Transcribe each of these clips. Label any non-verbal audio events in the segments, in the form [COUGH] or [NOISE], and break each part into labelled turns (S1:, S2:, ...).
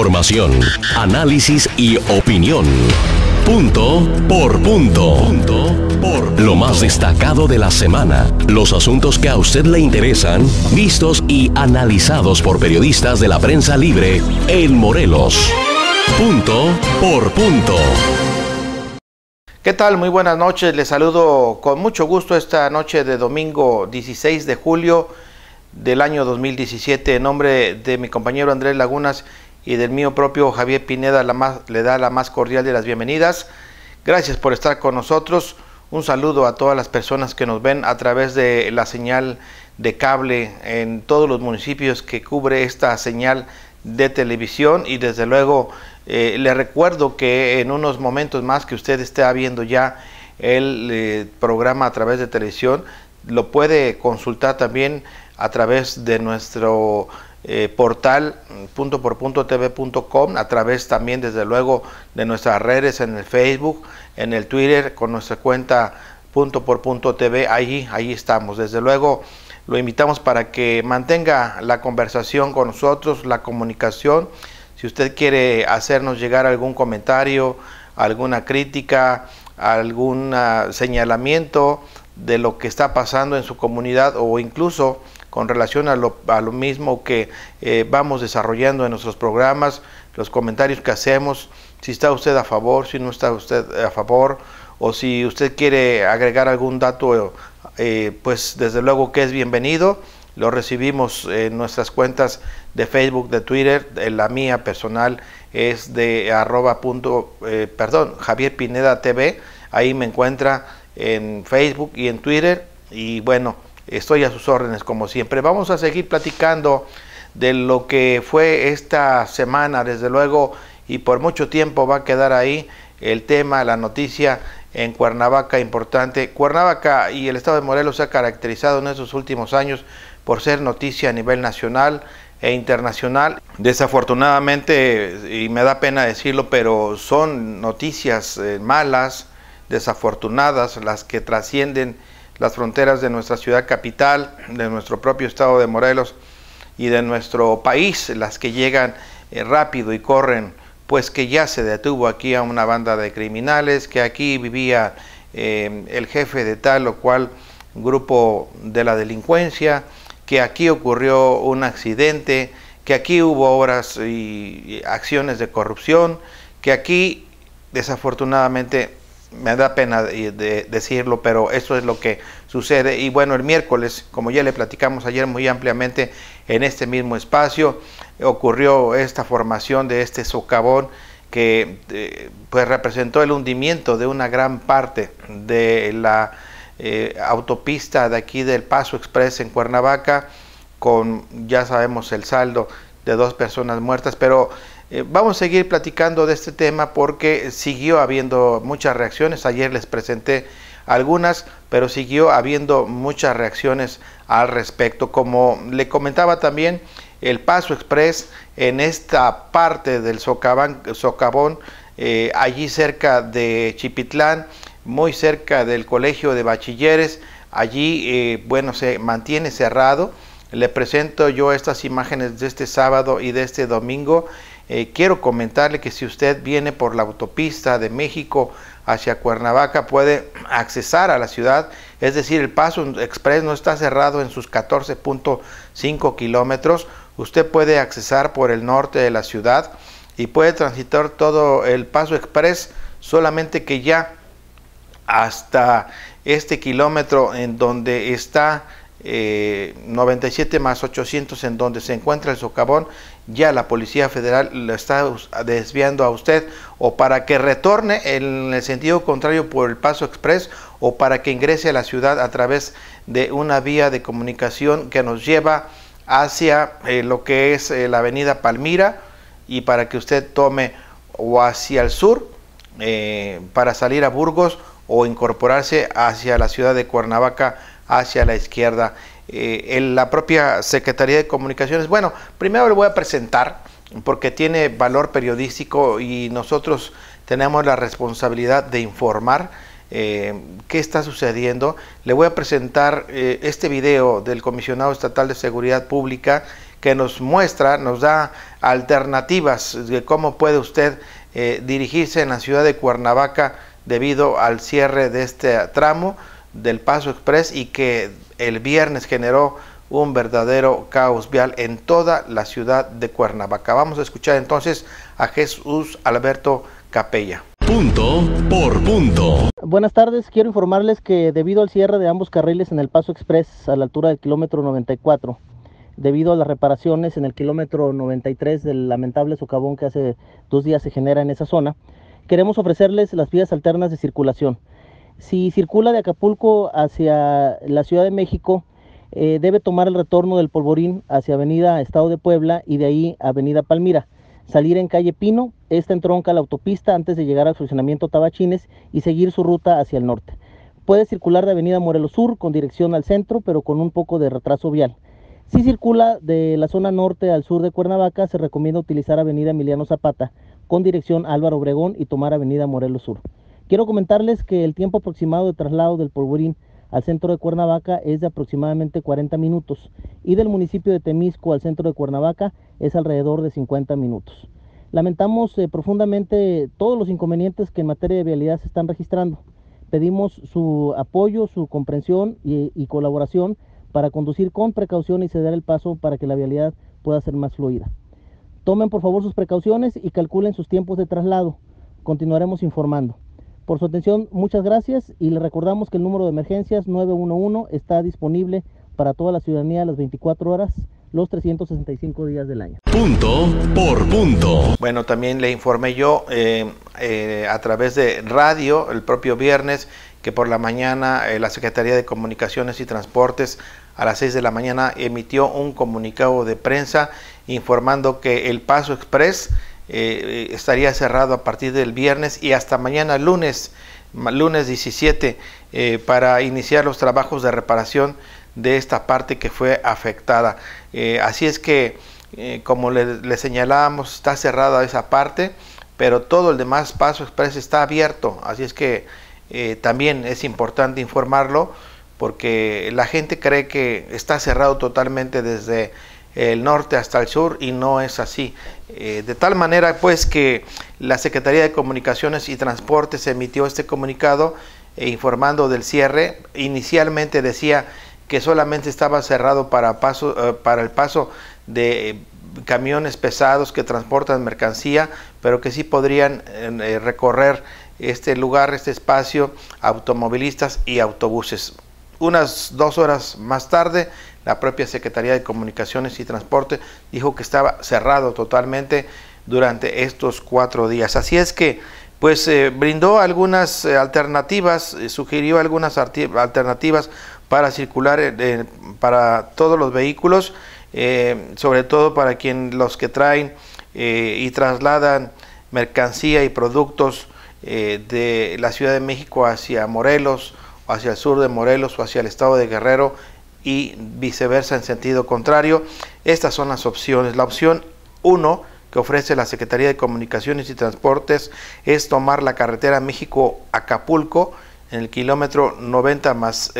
S1: Información, análisis y opinión. Punto por punto. Punto por lo más destacado de la semana. Los asuntos que a usted le interesan, vistos y analizados por periodistas de la prensa libre en Morelos. Punto por punto.
S2: ¿Qué tal? Muy buenas noches. Les saludo con mucho gusto esta noche de domingo 16 de julio del año 2017. En nombre de mi compañero Andrés Lagunas y del mío propio Javier Pineda le da la más cordial de las bienvenidas. Gracias por estar con nosotros. Un saludo a todas las personas que nos ven a través de la señal de cable en todos los municipios que cubre esta señal de televisión y desde luego eh, le recuerdo que en unos momentos más que usted esté viendo ya el eh, programa a través de televisión, lo puede consultar también a través de nuestro eh, portal punto por punto tv.com, a través también desde luego de nuestras redes en el Facebook, en el Twitter, con nuestra cuenta punto por punto tv, ahí, ahí estamos. Desde luego lo invitamos para que mantenga la conversación con nosotros, la comunicación. Si usted quiere hacernos llegar algún comentario, alguna crítica, algún señalamiento de lo que está pasando en su comunidad o incluso con relación a lo, mismo que eh, vamos desarrollando en nuestros programas, los comentarios que hacemos, si está usted a favor, si no está usted a favor, o si usted quiere agregar algún dato, eh, pues desde luego que es bienvenido. Lo recibimos en nuestras cuentas de Facebook, de Twitter, la mía personal es de arroba punto, eh, perdón, Javier Pineda TV, ahí me encuentra en Facebook y en Twitter y bueno, Estoy a sus órdenes como siempre. Vamos a seguir platicando de lo que fue esta semana, desde luego, y por mucho tiempo va a quedar ahí el tema, la noticia en Cuernavaca importante. Cuernavaca y el estado de Morelos se ha caracterizado en esos últimos años por ser noticia a nivel nacional e internacional. Desafortunadamente, y me da pena decirlo, pero son noticias eh, malas, desafortunadas, las que trascienden las fronteras de nuestra ciudad capital, de nuestro propio estado de Morelos y de nuestro país, las que llegan eh, rápido y corren, pues que ya se detuvo aquí a una banda de criminales, que aquí vivía eh, el jefe de tal o cual grupo de la delincuencia, que aquí ocurrió un accidente, que aquí hubo obras y acciones de corrupción, que aquí desafortunadamente me da pena de, decirlo, pero eso es lo que sucede. Y bueno, el miércoles, como ya le platicamos ayer muy ampliamente en este mismo espacio, ocurrió esta formación de este socavón que eh, pues representó el hundimiento de una gran parte de la eh, autopista de aquí del Paso Express en Cuernavaca, con ya sabemos el saldo de dos personas muertas, pero eh, vamos a seguir platicando de este tema porque siguió habiendo muchas reacciones. Ayer les presenté algunas, pero siguió habiendo muchas reacciones al respecto. Como le comentaba también, el Paso Express en esta parte del socavón, eh, allí cerca de Chipitlán, muy cerca del Colegio de Bachilleres, allí, eh, bueno, se mantiene cerrado. Le presento yo estas imágenes de este sábado y de este domingo eh, quiero comentarle que si usted viene por la autopista de México hacia Cuernavaca puede accesar a la ciudad, es decir, el Paso Express no está cerrado en sus 14.5 kilómetros, usted puede accesar por el norte de la ciudad y puede transitar todo el Paso Express, solamente que ya hasta este kilómetro en donde está 97 eh, más 800 en donde se encuentra el socavón, ya la Policía Federal lo está desviando a usted o para que retorne en el sentido contrario por el Paso Express o para que ingrese a la ciudad a través de una vía de comunicación que nos lleva hacia eh, lo que es eh, la avenida Palmira y para que usted tome o hacia el sur para salir a Burgos o incorporarse hacia la ciudad de Cuernavaca hacia la izquierda. Eh, en la propia Secretaría de Comunicaciones, bueno, primero le voy a presentar porque tiene valor periodístico y nosotros tenemos la responsabilidad de informar eh, qué está sucediendo. Le voy a presentar eh, este video del comisionado estatal de seguridad pública que nos muestra, nos da alternativas de cómo puede usted eh, dirigirse en la ciudad de Cuernavaca debido al cierre de este tramo del Paso Express y que el viernes generó un verdadero caos vial en toda la ciudad de Cuernavaca. Vamos a escuchar entonces a Jesús Alberto Capella.
S1: Punto por punto.
S3: Buenas tardes, quiero informarles que debido al cierre de ambos carriles en el Paso Express a la altura del kilómetro 94, debido a las reparaciones en el kilómetro 93 del lamentable socavón que hace dos días se genera en esa zona, queremos ofrecerles las vías alternas de circulación. Si circula de Acapulco hacia la Ciudad de México, eh, debe tomar el retorno del Polvorín hacia Avenida Estado de Puebla y de ahí Avenida Palmira. Salir en calle Pino, esta entronca la autopista antes de llegar al funcionamiento Tabachines y seguir su ruta hacia el norte. Puede circular de Avenida Morelos Sur con dirección al centro, pero con un poco de retraso vial. Si circula de la zona norte al sur de Cuernavaca, se recomienda utilizar Avenida Emiliano Zapata con dirección Álvaro Obregón y tomar Avenida Morelos Sur. Quiero comentarles que el tiempo aproximado de traslado del Polvorín al centro de Cuernavaca es de aproximadamente 40 minutos y del municipio de Temisco al centro de Cuernavaca es alrededor de 50 minutos. Lamentamos eh, profundamente todos los inconvenientes que en materia de vialidad se están registrando. Pedimos su apoyo, su comprensión y, y colaboración para conducir con precaución y ceder el paso para que la vialidad pueda ser más fluida. Tomen por favor sus precauciones y calculen sus tiempos de traslado. Continuaremos informando. Por su atención, muchas gracias y le recordamos que el número de emergencias 911 está disponible para toda la ciudadanía a las 24 horas, los 365 días del año.
S1: Punto por punto.
S2: Bueno, también le informé yo eh, eh, a través de radio el propio viernes que por la mañana eh, la Secretaría de Comunicaciones y Transportes a las 6 de la mañana emitió un comunicado de prensa informando que el Paso Express eh, estaría cerrado a partir del viernes y hasta mañana lunes, lunes 17, eh, para iniciar los trabajos de reparación de esta parte que fue afectada. Eh, así es que, como le, señalábamos, está cerrada esa parte, pero todo el demás paso express está abierto. Así es que también es importante informarlo porque la gente cree que está cerrado totalmente desde el norte hasta el sur y no es así. Eh, de tal manera pues que la Secretaría de Comunicaciones y Transportes emitió este comunicado eh, informando del cierre. Inicialmente decía que solamente estaba cerrado para, paso, eh, para el paso de camiones pesados que transportan mercancía, pero que sí podrían recorrer este lugar, este espacio, automovilistas y autobuses. Unas dos horas más tarde la propia Secretaría de Comunicaciones y Transporte dijo que estaba cerrado totalmente durante estos cuatro días. Así es que, pues, eh, brindó algunas eh, alternativas, eh, sugirió algunas alternativas para circular para todos los vehículos, sobre todo para quien los que traen y trasladan mercancía y productos de la Ciudad de México hacia Morelos, hacia el sur de Morelos o hacia el estado de Guerrero y viceversa en sentido contrario. Estas son las opciones. La opción 1 que ofrece la Secretaría de Comunicaciones y Transportes es tomar la carretera México-Acapulco en el kilómetro 90 más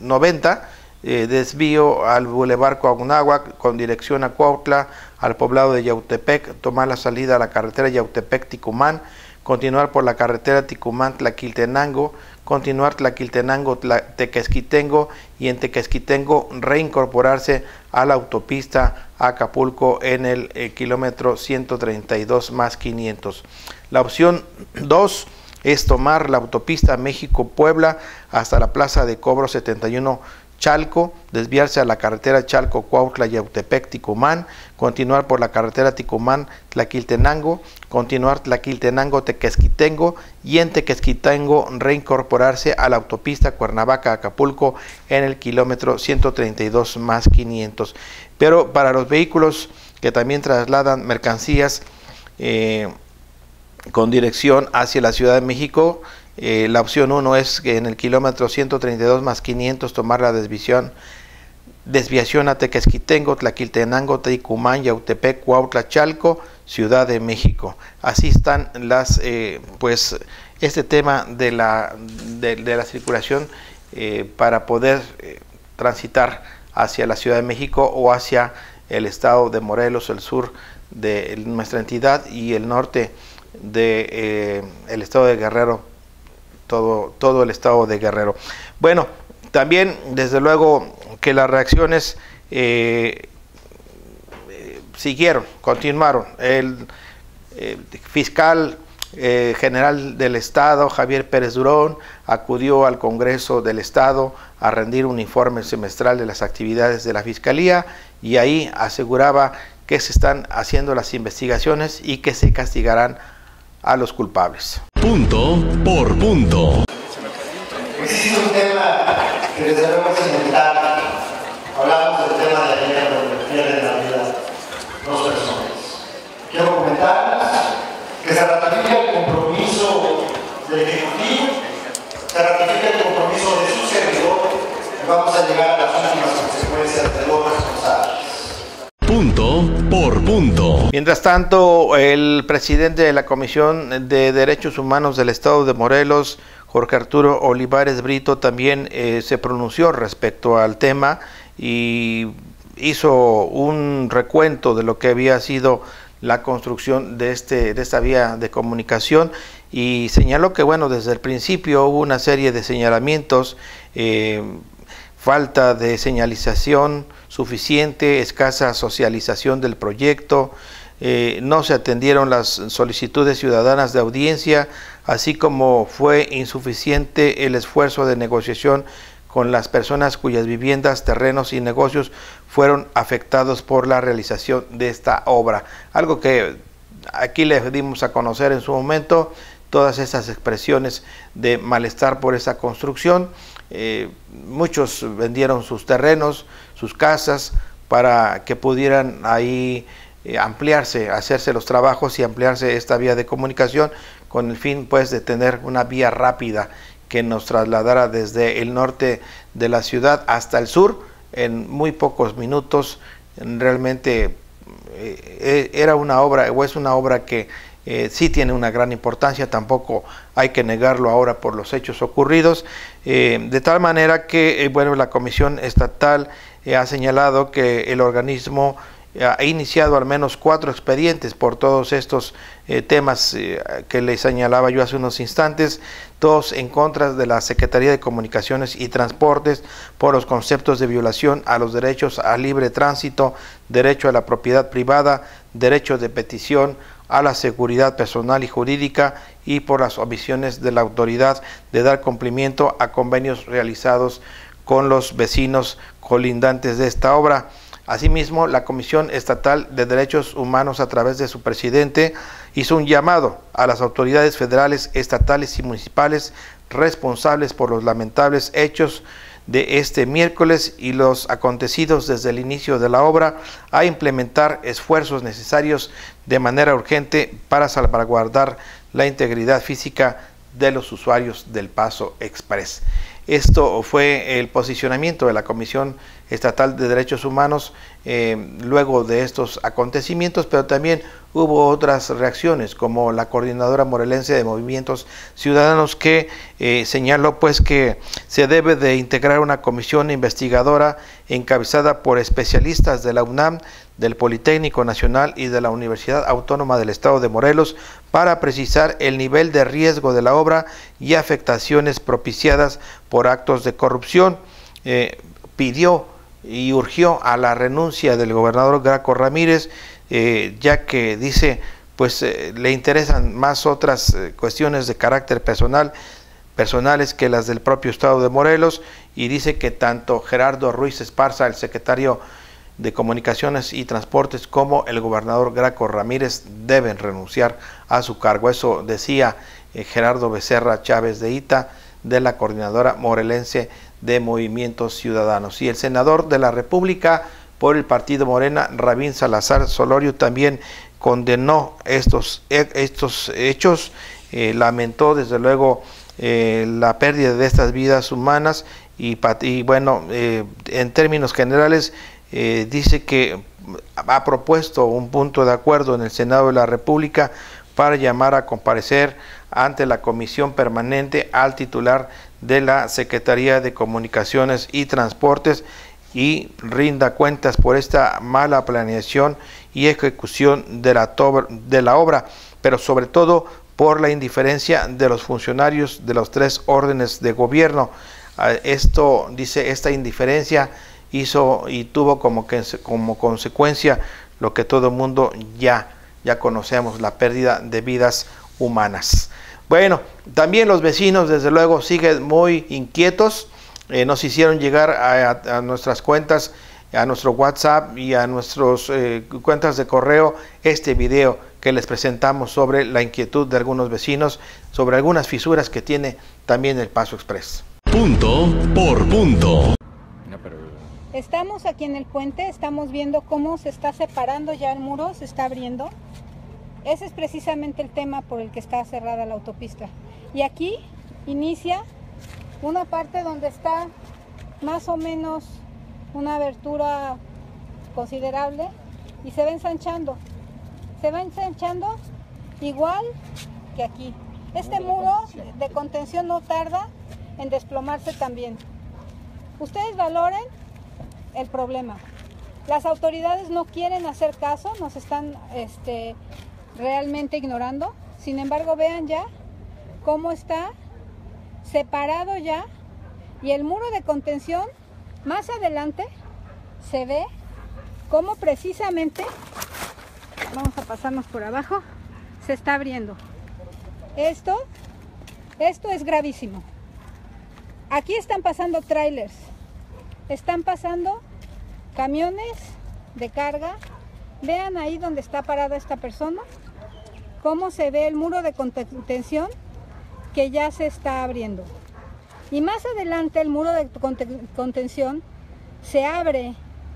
S2: 90, eh, eh, desvío al Boulevard Coagunáhuac con dirección a Cuautla, al poblado de Yautepec, tomar la salida a la carretera Yautepec-Ticumán, continuar por la carretera Ticumán-Tlaquiltenango, continuar Tlaquiltenango, Tequesquitengo y en Tequesquitengo reincorporarse a la autopista Acapulco en el eh, kilómetro 132 más 500. La opción 2 es tomar la autopista México-Puebla hasta la plaza de cobro 71 Chalco, desviarse a la carretera Chalco, Cuautla, Yautepec, Ticumán, continuar por la carretera Ticumán, Tlaquiltenango, continuar Tlaquiltenango, Tequesquitengo y en Tequesquitengo reincorporarse a la autopista Cuernavaca, Acapulco en el kilómetro 132 más 500. Pero para los vehículos que también trasladan mercancías eh, con dirección hacia la Ciudad de México, eh, la opción 1 es en el kilómetro 132 más 500 tomar la desviación, desviación a Tequesquitengo, Tlaquiltenango, Teicumán, Yautepec, Cuautla, Chalco, Ciudad de México. Así están las, eh, pues, este tema de la, de, la circulación eh, para poder transitar hacia la Ciudad de México o hacia el estado de Morelos, el sur de nuestra entidad y el norte de eh, el estado de Guerrero, todo, todo el estado de Guerrero. Bueno, también desde luego que las reacciones eh, siguieron, continuaron. El, fiscal eh, general del Estado, Javier Pérez Durón, acudió al Congreso del Estado a rendir un informe semestral de las actividades de la Fiscalía y ahí aseguraba que se están haciendo las investigaciones y que se castigarán a los culpables.
S1: Punto por punto.
S4: Existe un tema que desde luego es. Hablamos del tema de ayer, donde pierden la vida dos personas. Quiero comentarles que se ratifica el compromiso del Ejecutivo, se ratifica el compromiso de su servidor y vamos a llegar a las últimas consecuencias de los.
S1: Punto por punto.
S2: Mientras tanto, el presidente de la Comisión de Derechos Humanos del Estado de Morelos, Jorge Arturo Olivares Brito, también eh, se pronunció respecto al tema y hizo un recuento de lo que había sido la construcción de, este, de esta vía de comunicación y señaló que, bueno, desde el principio hubo una serie de señalamientos, eh, falta de señalización, suficiente, escasa socialización del proyecto, eh, no se atendieron las solicitudes ciudadanas de audiencia, así como fue insuficiente el esfuerzo de negociación con las personas cuyas viviendas, terrenos y negocios fueron afectados por la realización de esta obra. Algo que aquí le dimos a conocer en su momento, todas esas expresiones de malestar por esa construcción. Eh, muchos vendieron sus terrenos, sus casas, para que pudieran ahí eh, ampliarse, hacerse los trabajos y ampliarse esta vía de comunicación con el fin pues de tener una vía rápida que nos trasladara desde el norte de la ciudad hasta el sur en muy pocos minutos. Realmente eh, era una obra o es una obra que eh, sí tiene una gran importancia, tampoco hay que negarlo ahora por los hechos ocurridos, eh, de tal manera que, eh, bueno, la Comisión Estatal ha señalado que el organismo ha iniciado al menos cuatro expedientes por todos estos temas que le señalaba yo hace unos instantes, dos en contra de la Secretaría de Comunicaciones y Transportes por los conceptos de violación a los derechos a libre tránsito, derecho a la propiedad privada, derecho de petición, a la seguridad personal y jurídica y por las omisiones de la autoridad de dar cumplimiento a convenios realizados con los vecinos colindantes de esta obra. Asimismo, la Comisión Estatal de Derechos Humanos, a través de su presidente, hizo un llamado a las autoridades federales, estatales y municipales responsables por los lamentables hechos de este miércoles y los acontecidos desde el inicio de la obra a implementar esfuerzos necesarios de manera urgente para salvaguardar la integridad física de los usuarios del Paso Express. Esto fue el posicionamiento de la Comisión Estatal de Derechos Humanos eh, luego de estos acontecimientos, pero también hubo otras reacciones, como la coordinadora morelense de movimientos ciudadanos que eh, señaló pues que se debe de integrar una comisión investigadora encabezada por especialistas de la UNAM, del Politécnico Nacional y de la Universidad Autónoma del Estado de Morelos para precisar el nivel de riesgo de la obra y afectaciones propiciadas por actos de corrupción. Eh, pidió y urgió a la renuncia del gobernador Graco Ramírez, eh, ya que dice, pues eh, le interesan más otras eh, cuestiones de carácter personal, personales que las del propio estado de Morelos, y dice que tanto Gerardo Ruiz Esparza, el secretario de Comunicaciones y Transportes, como el gobernador Graco Ramírez deben renunciar a su cargo. Eso decía Gerardo Becerra Chávez de Ita, de la coordinadora morelense de Movimientos Ciudadanos. Y el senador de la República por el partido Morena, Rabín Salazar Solorio, también condenó estos, estos hechos, eh, lamentó desde luego eh, la pérdida de estas vidas humanas y, bueno, eh, en términos generales dice que ha propuesto un punto de acuerdo en el Senado de la República para llamar a comparecer ante la comisión permanente al titular de la Secretaría de Comunicaciones y Transportes y rinda cuentas por esta mala planeación y ejecución de la, obra, pero sobre todo por la indiferencia de los funcionarios de los tres órdenes de gobierno. Ah, esto, dice, esta indiferencia hizo y tuvo como, que, como consecuencia lo que todo el mundo ya, ya conocemos, la pérdida de vidas humanas. Bueno, también los vecinos desde luego siguen muy inquietos, eh, nos hicieron llegar a, nuestras cuentas, a nuestro WhatsApp y a nuestras eh, cuentas de correo este video que les presentamos sobre la inquietud de algunos vecinos, sobre algunas fisuras que tiene también el Paso Express.
S1: Punto por punto.
S5: Estamos aquí en el puente, estamos viendo cómo se está separando ya el muro, se está abriendo. Ese es precisamente el tema por el que está cerrada la autopista. Y aquí inicia una parte donde está más o menos una abertura considerable y se va ensanchando. Se va ensanchando igual que aquí. Este muro de contención no tarda en desplomarse también. Ustedes valoren el problema. Las autoridades no quieren hacer caso, nos están este, realmente ignorando. Sin embargo, vean ya cómo está separado ya y el muro de contención más adelante se ve cómo precisamente, vamos a pasarnos por abajo, se está abriendo. Esto, esto es gravísimo. Aquí están pasando trailers, están pasando camiones de carga. Vean ahí donde está parada esta persona, cómo se ve el muro de contención que ya se está abriendo. Y más adelante el muro de contención se abre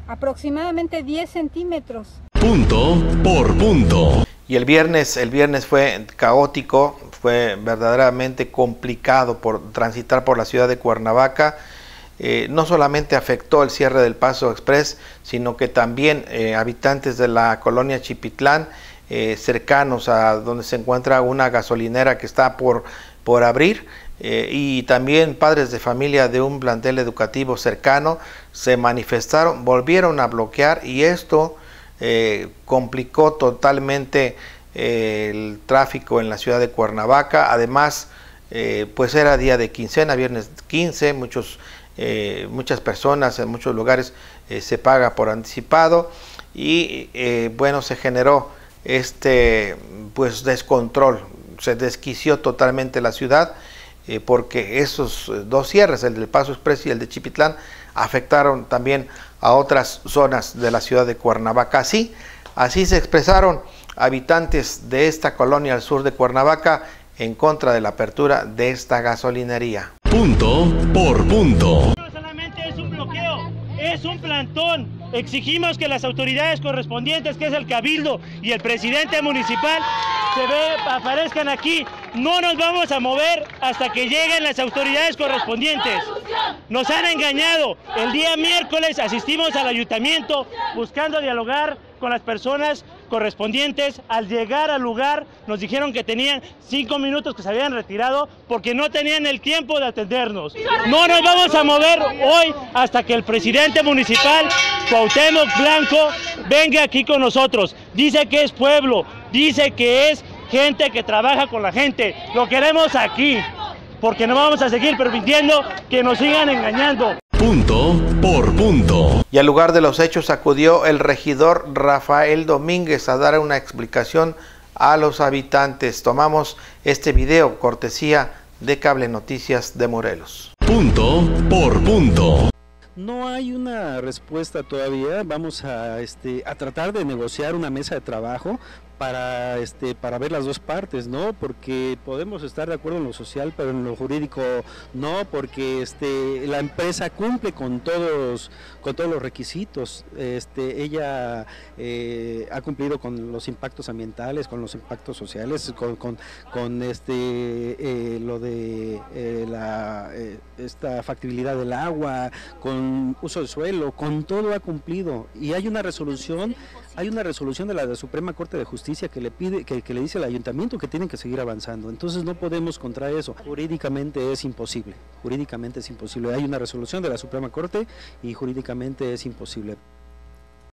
S5: aproximadamente 10 centímetros.
S1: Punto por punto.
S2: Y el viernes, el viernes fue caótico, fue verdaderamente complicado por transitar por la ciudad de Cuernavaca. Eh, no solamente afectó el cierre del Paso Express, sino que también eh, habitantes de la colonia Chipitlán, eh, cercanos a donde se encuentra una gasolinera que está por, por abrir, y también padres de familia de un plantel educativo cercano, se manifestaron, volvieron a bloquear y esto complicó totalmente el tráfico en la ciudad de Cuernavaca. Además, pues era día de quincena, viernes 15, muchos eh, muchas personas en muchos lugares eh, se paga por anticipado y eh, bueno se generó este pues descontrol se desquició totalmente la ciudad porque esos dos cierres el del Paso Express y el de Chipitlán afectaron también a otras zonas de la ciudad de Cuernavaca. Así así se expresaron habitantes de esta colonia al sur de Cuernavaca en contra de la apertura de esta gasolinería
S1: punto por punto.
S6: No solamente es un bloqueo, es un plantón. Exigimos que las autoridades correspondientes, que es el cabildo y el presidente municipal, se ve, aparezcan aquí. No nos vamos a mover hasta que lleguen las autoridades correspondientes. Nos han engañado. El día miércoles asistimos al ayuntamiento buscando dialogar con las personas correspondientes. Al llegar al lugar nos dijeron que tenían cinco minutos que se habían retirado porque no tenían el tiempo de atendernos. No nos vamos a mover hoy hasta que el presidente municipal, Cuauhtémoc Blanco, venga aquí con nosotros. Dice que es pueblo, dice que es gente que trabaja con la gente. Lo queremos aquí porque no vamos a seguir permitiendo que nos sigan engañando.
S1: Punto por punto.
S2: Y al lugar de los hechos acudió el regidor Rafael Domínguez a dar una explicación a los habitantes. Tomamos este video cortesía de Cable Noticias de Morelos.
S1: Punto por punto.
S7: No hay una respuesta todavía. Vamos a, este, a tratar de negociar una mesa de trabajo para este para ver las dos partes no porque podemos estar de acuerdo en lo social pero en lo jurídico no porque este la empresa cumple con todos con todos los requisitos. Este ella eh, ha cumplido con los impactos ambientales con los impactos sociales con, con, este eh, lo de eh, la esta factibilidad del agua con uso del suelo con todo ha cumplido. Y hay una resolución Hay una resolución de la, Suprema Corte de Justicia que le pide, que, que, le dice al ayuntamiento que tienen que seguir avanzando. Entonces no podemos contra eso. Jurídicamente es imposible. Jurídicamente es imposible. Hay una resolución de la Suprema Corte y jurídicamente es imposible.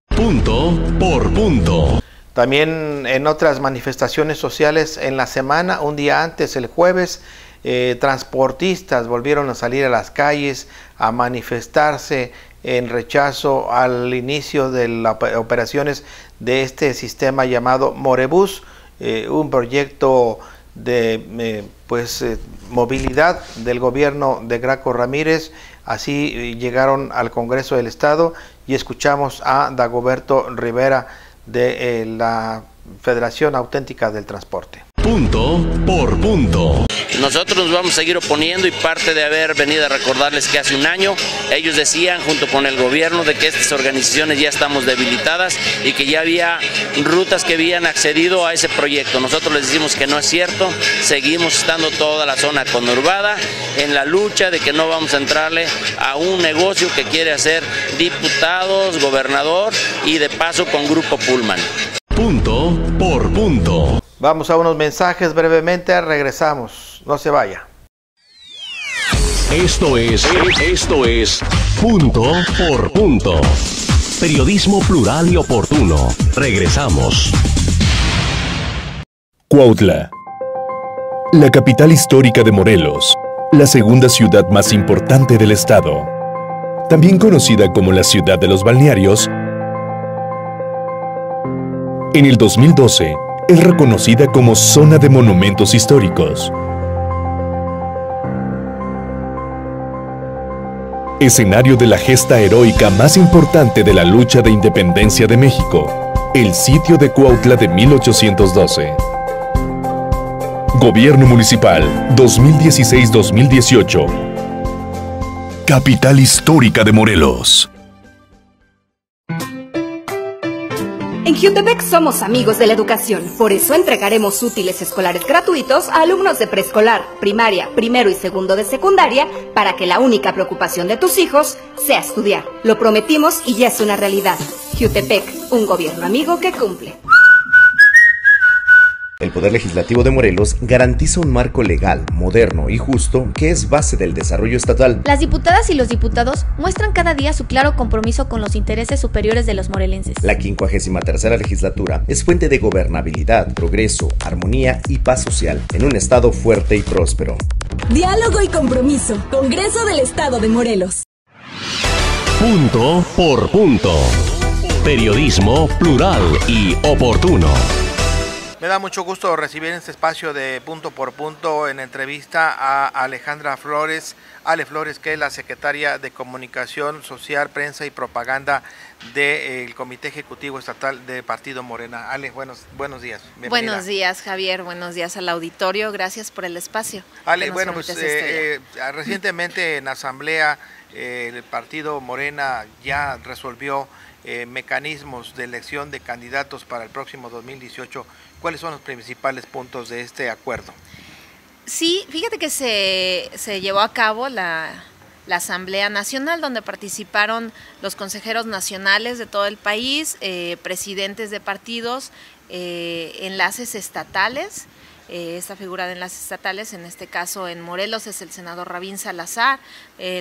S1: Punto por punto.
S2: También en otras manifestaciones sociales en la semana, un día antes, el jueves, eh, transportistas volvieron a salir a las calles a manifestarse en rechazo al inicio de las operaciones de este sistema llamado Morebus, eh, un proyecto de eh, pues movilidad del gobierno de Graco Ramírez. Así llegaron al Congreso del Estado y escuchamos a Dagoberto Rivera de la Federación Auténtica del Transporte.
S1: Punto por punto.
S8: Nosotros nos vamos a seguir oponiendo y parte de haber venido a recordarles que hace un año ellos decían junto con el gobierno de que estas organizaciones ya estamos debilitadas y que ya había rutas que habían accedido a ese proyecto. Nosotros les decimos que no es cierto, seguimos estando toda la zona conurbada en la lucha de que no vamos a entrarle a un negocio que quiere hacer diputados, gobernador y de paso con Grupo Pullman.
S1: Punto por punto.
S2: Vamos a unos mensajes brevemente, regresamos. No se vaya.
S1: Esto es, esto es Punto por Punto. Periodismo plural y oportuno. Regresamos.
S9: Cuautla. La capital histórica de Morelos. La segunda ciudad más importante del estado. También conocida como la ciudad de los balnearios. En el 2012, es reconocida como Zona de Monumentos Históricos. Escenario de la gesta heroica más importante de la lucha de independencia de México, el sitio de Cuautla de 1812. Gobierno Municipal 2016-2018. Capital Histórica de Morelos.
S10: En Jutepec somos amigos de la educación, por eso entregaremos útiles escolares gratuitos a alumnos de preescolar, primaria, primero y segundo de secundaria, para que la única preocupación de tus hijos sea estudiar. Lo prometimos y ya es una realidad. Jutepec, un gobierno amigo que cumple.
S11: El Poder Legislativo de Morelos garantiza un marco legal, moderno y justo que es base del desarrollo estatal.
S12: Las diputadas y los diputados muestran cada día su claro compromiso con los intereses superiores de los morelenses.
S11: La 53 legislatura es fuente de gobernabilidad, progreso, armonía y paz social en un estado fuerte y próspero.
S13: Diálogo y compromiso. Congreso del Estado de Morelos.
S1: Punto por punto. Periodismo plural y oportuno.
S2: Me da mucho gusto recibir en este espacio de punto por punto en entrevista a Alejandra Flores, Ale Flores, que es la secretaria de Comunicación Social, Prensa y Propaganda del Comité Ejecutivo Estatal de Partido Morena. Ale, buenos, buenos días.
S14: Buenos días, Javier. Buenos días al auditorio. Gracias por el espacio.
S2: Ale, bueno, pues eh, eh, recientemente en Asamblea el Partido Morena ya resolvió mecanismos de elección de candidatos para el próximo 2018 ¿Cuáles son los principales puntos de este acuerdo?
S14: Sí, fíjate que se, llevó a cabo la, Asamblea Nacional, donde participaron los consejeros nacionales de todo el país, eh, presidentes de partidos, eh, enlaces estatales, eh, esta figura de enlaces estatales, en este caso en Morelos es el senador Rabín Salazar,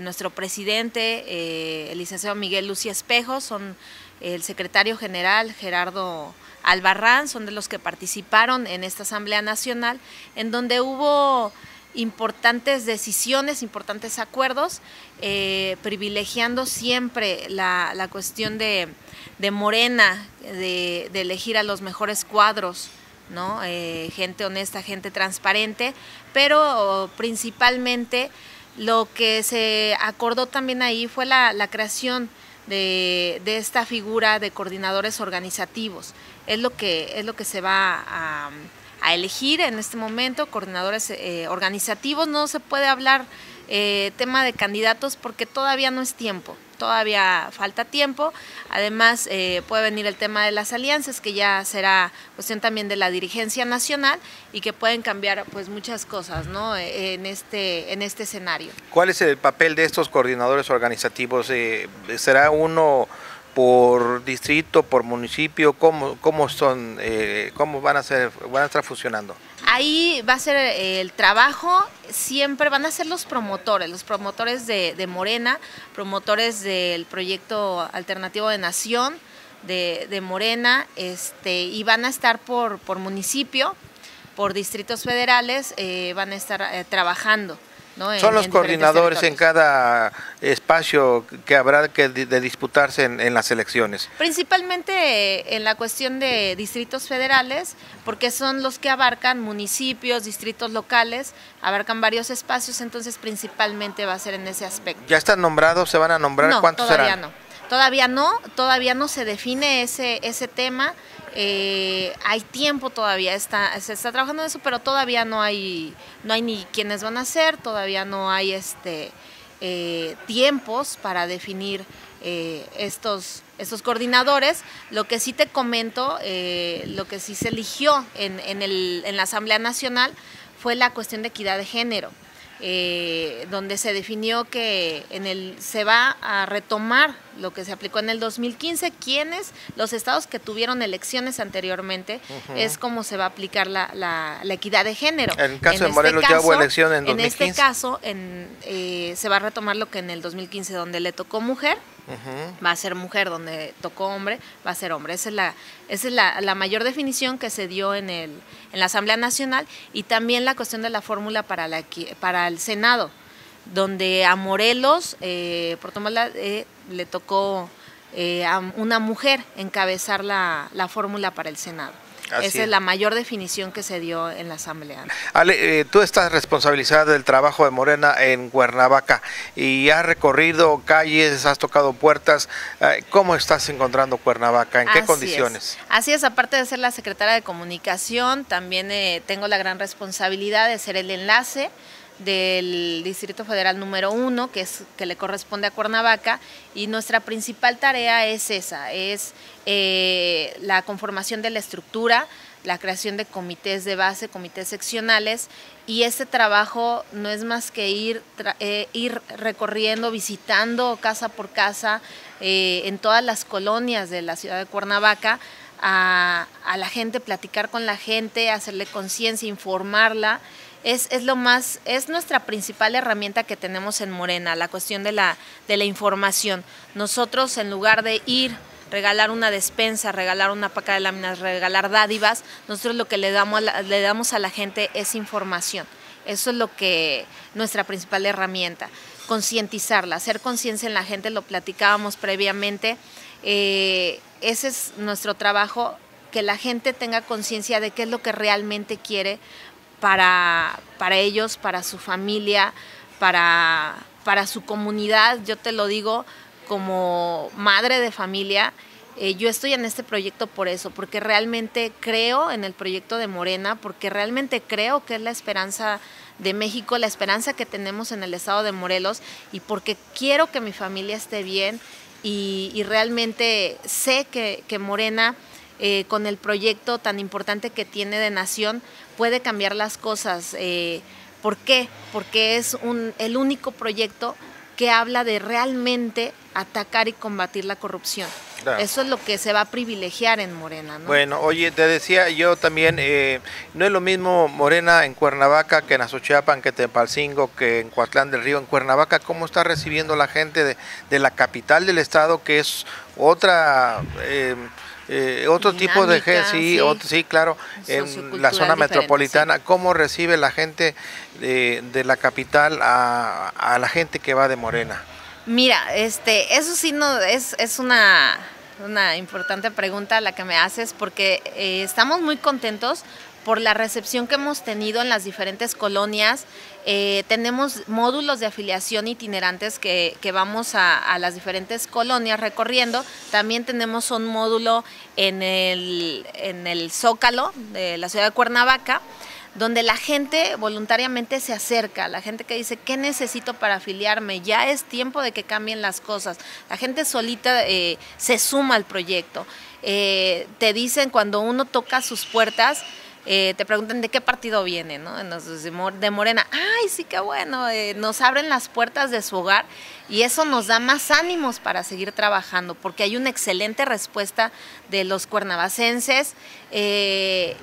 S14: nuestro presidente, el licenciado Miguel Lucia Espejo, son el secretario general Gerardo Albarrán, son de los que participaron en esta Asamblea Nacional, en donde hubo importantes decisiones, importantes acuerdos, eh, privilegiando siempre la, cuestión de, Morena, de, elegir a los mejores cuadros, ¿no? Eh, gente honesta, gente transparente, pero principalmente lo que se acordó también ahí fue la, creación de, esta figura de coordinadores organizativos es lo que, es lo que se va a, elegir en este momento, coordinadores eh, organizativos. No se puede hablar eh, tema de candidatos porque todavía no es tiempo, todavía falta tiempo. Además, eh, puede venir el tema de las alianzas, que ya será cuestión también de la dirigencia nacional y que pueden cambiar pues muchas cosas ¿no? en, este, en este escenario.
S2: ¿Cuál es el papel de estos coordinadores organizativos? ¿Será uno por distrito, por municipio? ¿Cómo, cómo son, eh, cómo van a ser, van a estar funcionando?
S14: Ahí va a ser eh, el trabajo, siempre van a ser los promotores, los promotores de, Morena, promotores del proyecto alternativo de Nación de, Morena, este, y van a estar por, por municipio, por distritos federales, eh, van a estar eh, trabajando. ¿No?
S2: Son
S14: En-
S2: los
S14: en
S2: coordinadores en cada espacio que habrá que de, disputarse en, en las elecciones.
S14: Principalmente eh, en la cuestión de distritos federales, porque son los que abarcan municipios, distritos locales, abarcan varios espacios, entonces principalmente va a ser en ese aspecto.
S2: ¿Ya están nombrados? ¿Se van a nombrar?
S14: No,
S2: ¿Cuántos
S14: todavía
S2: serán?
S14: no. Todavía no, todavía no se define ese, ese tema. Eh, hay tiempo todavía, está, se está trabajando en eso, pero todavía no hay, no hay ni quiénes van a ser, todavía no hay este eh, tiempos para definir eh, estos, estos coordinadores. Lo que sí te comento, lo que sí se eligió en, en, el, en la Asamblea Nacional fue la cuestión de equidad de género donde se definió que en el se va a retomar lo que se aplicó en el 2015, quienes los estados que tuvieron elecciones anteriormente es como se va a aplicar la, la- la equidad de género.
S2: En el caso de Morelos ya hubo elección en
S14: En este
S2: 2015.
S14: caso, en, eh, se va a retomar lo que en el 2015 donde le tocó mujer, va a ser mujer, donde tocó hombre, va a ser hombre. Esa es la, esa es la, la mayor definición que se dio en, el, en la Asamblea Nacional y también la cuestión de la fórmula para, la, para el Senado, donde a Morelos, eh, por tomarla, eh, le tocó eh, a una mujer encabezar la, la fórmula para el Senado.
S2: Así
S14: Esa
S2: es.
S14: la mayor definición que se dio en la Asamblea.
S2: Ale, eh, tú estás responsabilizada del trabajo de Morena en Cuernavaca y has recorrido calles, has tocado puertas. Eh, ¿Cómo estás encontrando Cuernavaca? ¿En qué
S14: Así
S2: condiciones?
S14: es. Así es, aparte de ser la secretaria de comunicación, también eh, tengo la gran responsabilidad de ser el enlace del Distrito Federal número uno, que es que le corresponde a Cuernavaca, y nuestra principal tarea es esa, es eh, la conformación de la estructura, la creación de comités de base, comités seccionales, y ese trabajo no es más que ir, eh, ir recorriendo, visitando casa por casa eh, en todas las colonias de la ciudad de Cuernavaca, a, a la gente, platicar con la gente, hacerle conciencia, informarla. Es, es lo más, es nuestra principal herramienta que tenemos en Morena, la cuestión de la, de la información. Nosotros, en lugar de ir regalar una despensa, regalar una paca de láminas, regalar dádivas, nosotros lo que le damos a la, le damos a la gente es información. Eso es lo que nuestra principal herramienta, concientizarla, hacer conciencia en la gente, lo platicábamos previamente. Eh, ese es nuestro trabajo, que la gente tenga conciencia de qué es lo que realmente quiere para, para ellos, para su familia, para, para su comunidad. Yo te lo digo como madre de familia. eh, yo estoy en este proyecto por eso, porque realmente creo en el proyecto de Morena, porque realmente creo que es la esperanza de México, la esperanza que tenemos en el estado de Morelos, y porque quiero que mi familia esté bien y, realmente sé que, que Morena, eh, con el proyecto tan importante que tiene de nación, puede cambiar las cosas. Eh, ¿Por qué? Porque es un, el único proyecto que habla de realmente atacar y combatir la corrupción.
S2: Claro.
S14: Eso es lo que se va a privilegiar en Morena. ¿no?
S2: Bueno, oye, te decía yo también, eh, no es lo mismo Morena en Cuernavaca que en Azochiapan, que en Tepalcingo, que en Coatlán del Río. En Cuernavaca, ¿cómo está recibiendo la gente de, de la capital del estado, que es otra... eh, eh, otro tipo de gente, sí,
S14: sí.
S2: otro- sí, claro, en la zona metropolitana, ¿cómo recibe la gente de, de la capital a, a la gente que va de Morena?
S14: Mira, este, eso sí no es, es una, una importante pregunta la que me haces, porque eh, estamos muy contentos por la recepción que hemos tenido en las diferentes colonias. Eh, tenemos módulos de afiliación itinerantes que, vamos a, a las diferentes colonias recorriendo. También tenemos un módulo en el, en el Zócalo de la ciudad de Cuernavaca donde la gente voluntariamente se acerca, la gente que dice, ¿qué necesito para afiliarme? Ya es tiempo de que cambien las cosas. La gente solita eh, se suma al proyecto. Eh, te dicen cuando uno toca sus puertas, eh, te preguntan de qué partido viene, ¿no? Entonces, de Morena, ay, sí, qué bueno, eh, nos abren las puertas de su hogar y eso nos da más ánimos para seguir trabajando, porque hay una excelente respuesta de los cuernavacenses. Eh,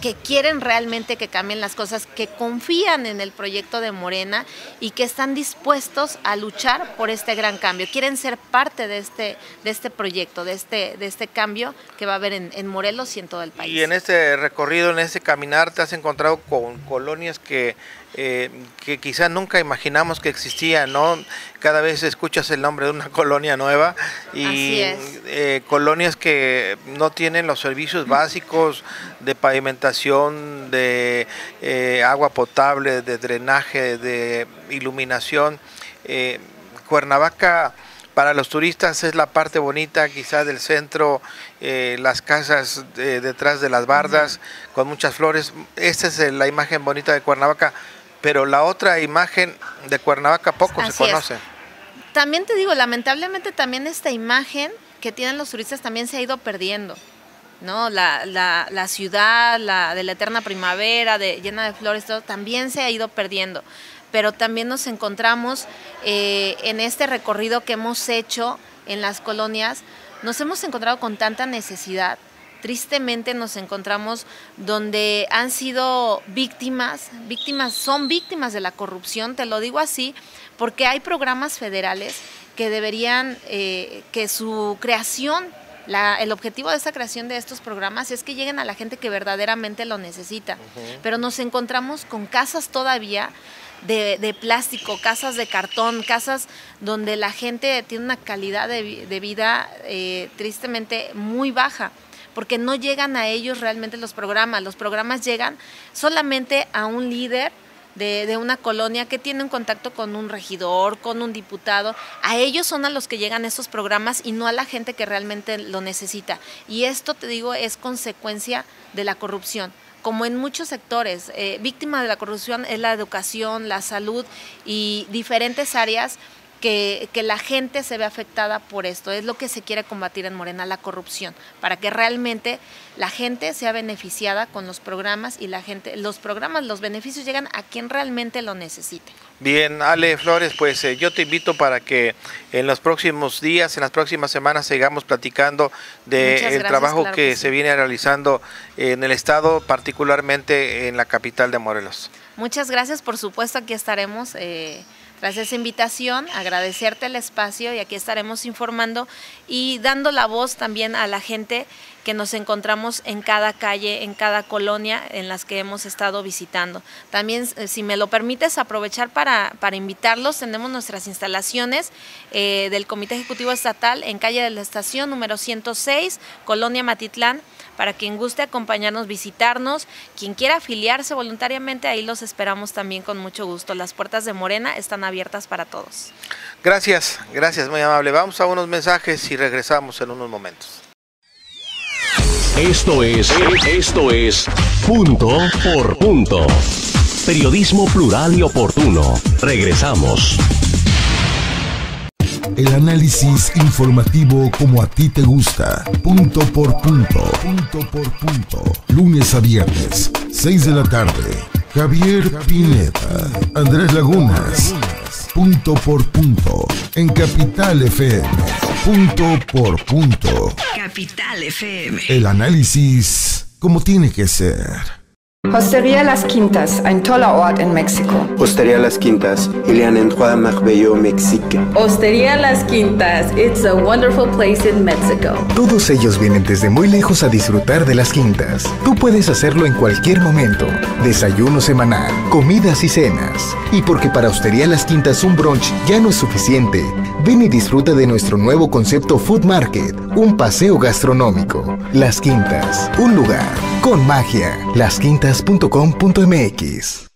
S14: que quieren realmente que cambien las cosas, que confían en el proyecto de Morena y que están dispuestos a luchar por este gran cambio. Quieren ser parte de este, de este proyecto, de este, de este cambio que va a haber en, en Morelos y en todo el país.
S2: Y en este recorrido, en este caminar, te has encontrado con colonias que eh, que quizás nunca imaginamos que existía, ¿no? Cada vez escuchas el nombre de una [LAUGHS] colonia nueva y eh, colonias que no tienen los servicios básicos de pavimentación, de eh, agua potable, de drenaje, de iluminación. Cuernavaca para los turistas es la parte bonita quizás del centro, las casas detrás de las bardas con muchas flores. Esta es la imagen bonita de Cuernavaca pero la otra imagen de Cuernavaca poco se conoce.
S14: También te digo, lamentablemente también esta imagen que tienen los turistas también se ha ido perdiendo. ¿no? La, la, la ciudad, la de la eterna primavera, de, llena de flores, todo, también se ha ido perdiendo. Pero también nos encontramos eh, en este recorrido que hemos hecho en las colonias, nos hemos encontrado con tanta necesidad tristemente nos encontramos donde han sido víctimas, víctimas, son víctimas de la corrupción, te lo digo así, porque hay programas federales que deberían, eh, que su creación, el objetivo de esa creación de estos programas es que lleguen a la gente que verdaderamente lo necesita. Pero nos encontramos con casas todavía de, plástico, casas de cartón, casas donde la gente tiene una calidad de, vida eh, tristemente muy baja porque no llegan a ellos realmente los programas. Los programas llegan solamente a un líder de, una colonia que tiene un contacto con un regidor, con un diputado. A ellos son a los que llegan esos programas y no a la gente que realmente lo necesita. Y esto, te digo, es consecuencia de la corrupción como en muchos sectores. Eh, víctima de la corrupción es la educación, la salud y diferentes áreas que, la gente se ve afectada por esto. Es lo que se quiere combatir en Morena, la corrupción, para que realmente la gente sea beneficiada con los programas y la gente, los programas, los beneficios llegan a quien realmente lo necesite.
S2: Bien, Ale Flores, pues eh, yo te invito para que en los próximos días, en las próximas semanas, sigamos platicando del trabajo que, se viene realizando en el Estado, particularmente en la capital de Morelos.
S14: Muchas gracias, por supuesto, aquí estaremos. Eh, tras esa invitación, agradecerte el espacio y aquí estaremos informando y dando la voz también a la gente que nos encontramos en cada calle, en cada colonia en las que hemos estado visitando. También, eh, si me lo permites, aprovechar para, para invitarlos, tenemos nuestras instalaciones eh, del Comité Ejecutivo Estatal en calle de la Estación número 106, Colonia Matitlán para quien guste acompañarnos, visitarnos, quien quiera afiliarse voluntariamente, ahí los esperamos también con mucho gusto. Las puertas de Morena están abiertas para todos.
S2: Gracias, gracias, muy amable. Vamos a unos mensajes y regresamos en unos momentos.
S1: Esto es, esto es punto por punto. Periodismo plural y oportuno. Regresamos.
S9: El análisis informativo como a ti te gusta. Punto por punto. Punto por punto. Lunes a viernes, 6 de la tarde. Javier Pineda. Andrés Lagunas. Punto por punto. En Capital FM. Punto por punto.
S13: Capital FM.
S9: El análisis como tiene que ser.
S15: Hostería Las Quintas, ein toller Ort in Mexiko.
S16: Hostería Las Quintas, il y a un endroit merveilleux Mexique.
S17: Hostería Las Quintas, it's a wonderful place in Mexico.
S18: Todos ellos vienen desde muy lejos a disfrutar de Las Quintas. Tú puedes hacerlo en cualquier momento. Desayuno semanal, comidas y cenas. Y porque para Hostería Las Quintas un brunch ya no es suficiente, ven y disfruta de nuestro nuevo concepto Food Market, un paseo gastronómico. Las Quintas, un lugar con magia. Las Quintas .com.mx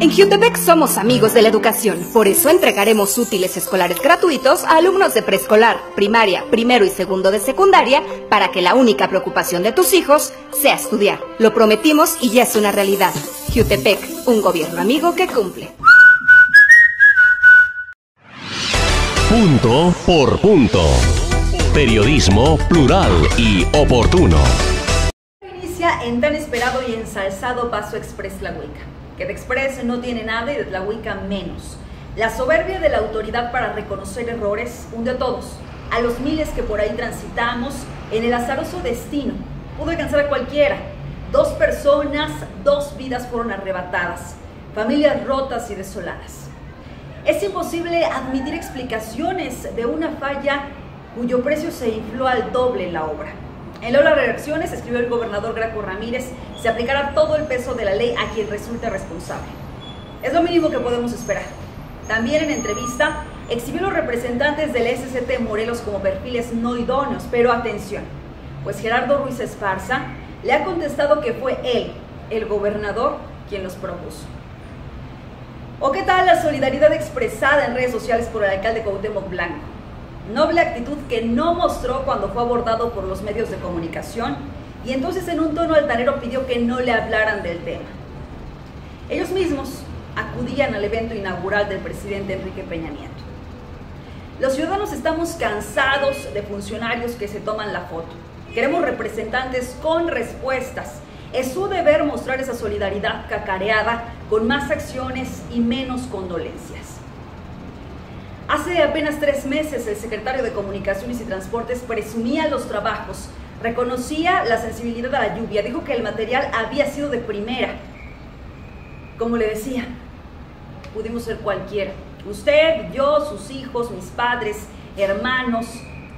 S10: En Jutepec somos amigos de la educación, por eso entregaremos útiles escolares gratuitos a alumnos de preescolar, primaria, primero y segundo de secundaria, para que la única preocupación de tus hijos sea estudiar. Lo prometimos y ya es una realidad. Jutepec, un gobierno amigo que cumple.
S1: Punto por punto. Periodismo plural y oportuno.
S19: inicia en tan esperado y ensalzado Paso Express La Huica, que de Express no tiene nada y de La Huica menos. La soberbia de la autoridad para reconocer errores hunde a todos, a los miles que por ahí transitamos en el azaroso destino. Pudo alcanzar a cualquiera. Dos personas, dos vidas fueron arrebatadas, familias rotas y desoladas. Es imposible admitir explicaciones de una falla cuyo precio se infló al doble la obra. En las reacciones escribió el gobernador Graco Ramírez, se aplicará todo el peso de la ley a quien resulte responsable. Es lo mínimo que podemos esperar. También en entrevista exhibió los representantes del SCT Morelos como perfiles no idóneos, pero atención, pues Gerardo Ruiz Esparza le ha contestado que fue él, el gobernador, quien los propuso. ¿O qué tal la solidaridad expresada en redes sociales por el alcalde Cuauhtémoc Blanco? Noble actitud que no mostró cuando fue abordado por los medios de comunicación y entonces en un tono altanero pidió que no le hablaran del tema. Ellos mismos acudían al evento inaugural del presidente Enrique Peña Nieto. Los ciudadanos estamos cansados de funcionarios que se toman la foto. Queremos representantes con respuestas. Es su deber mostrar esa solidaridad cacareada con más acciones y menos condolencias. Hace apenas tres meses el secretario de Comunicaciones y Transportes presumía los trabajos, reconocía la sensibilidad a la lluvia, dijo que el material había sido de primera. Como le decía, pudimos ser cualquiera. Usted, yo, sus hijos, mis padres, hermanos,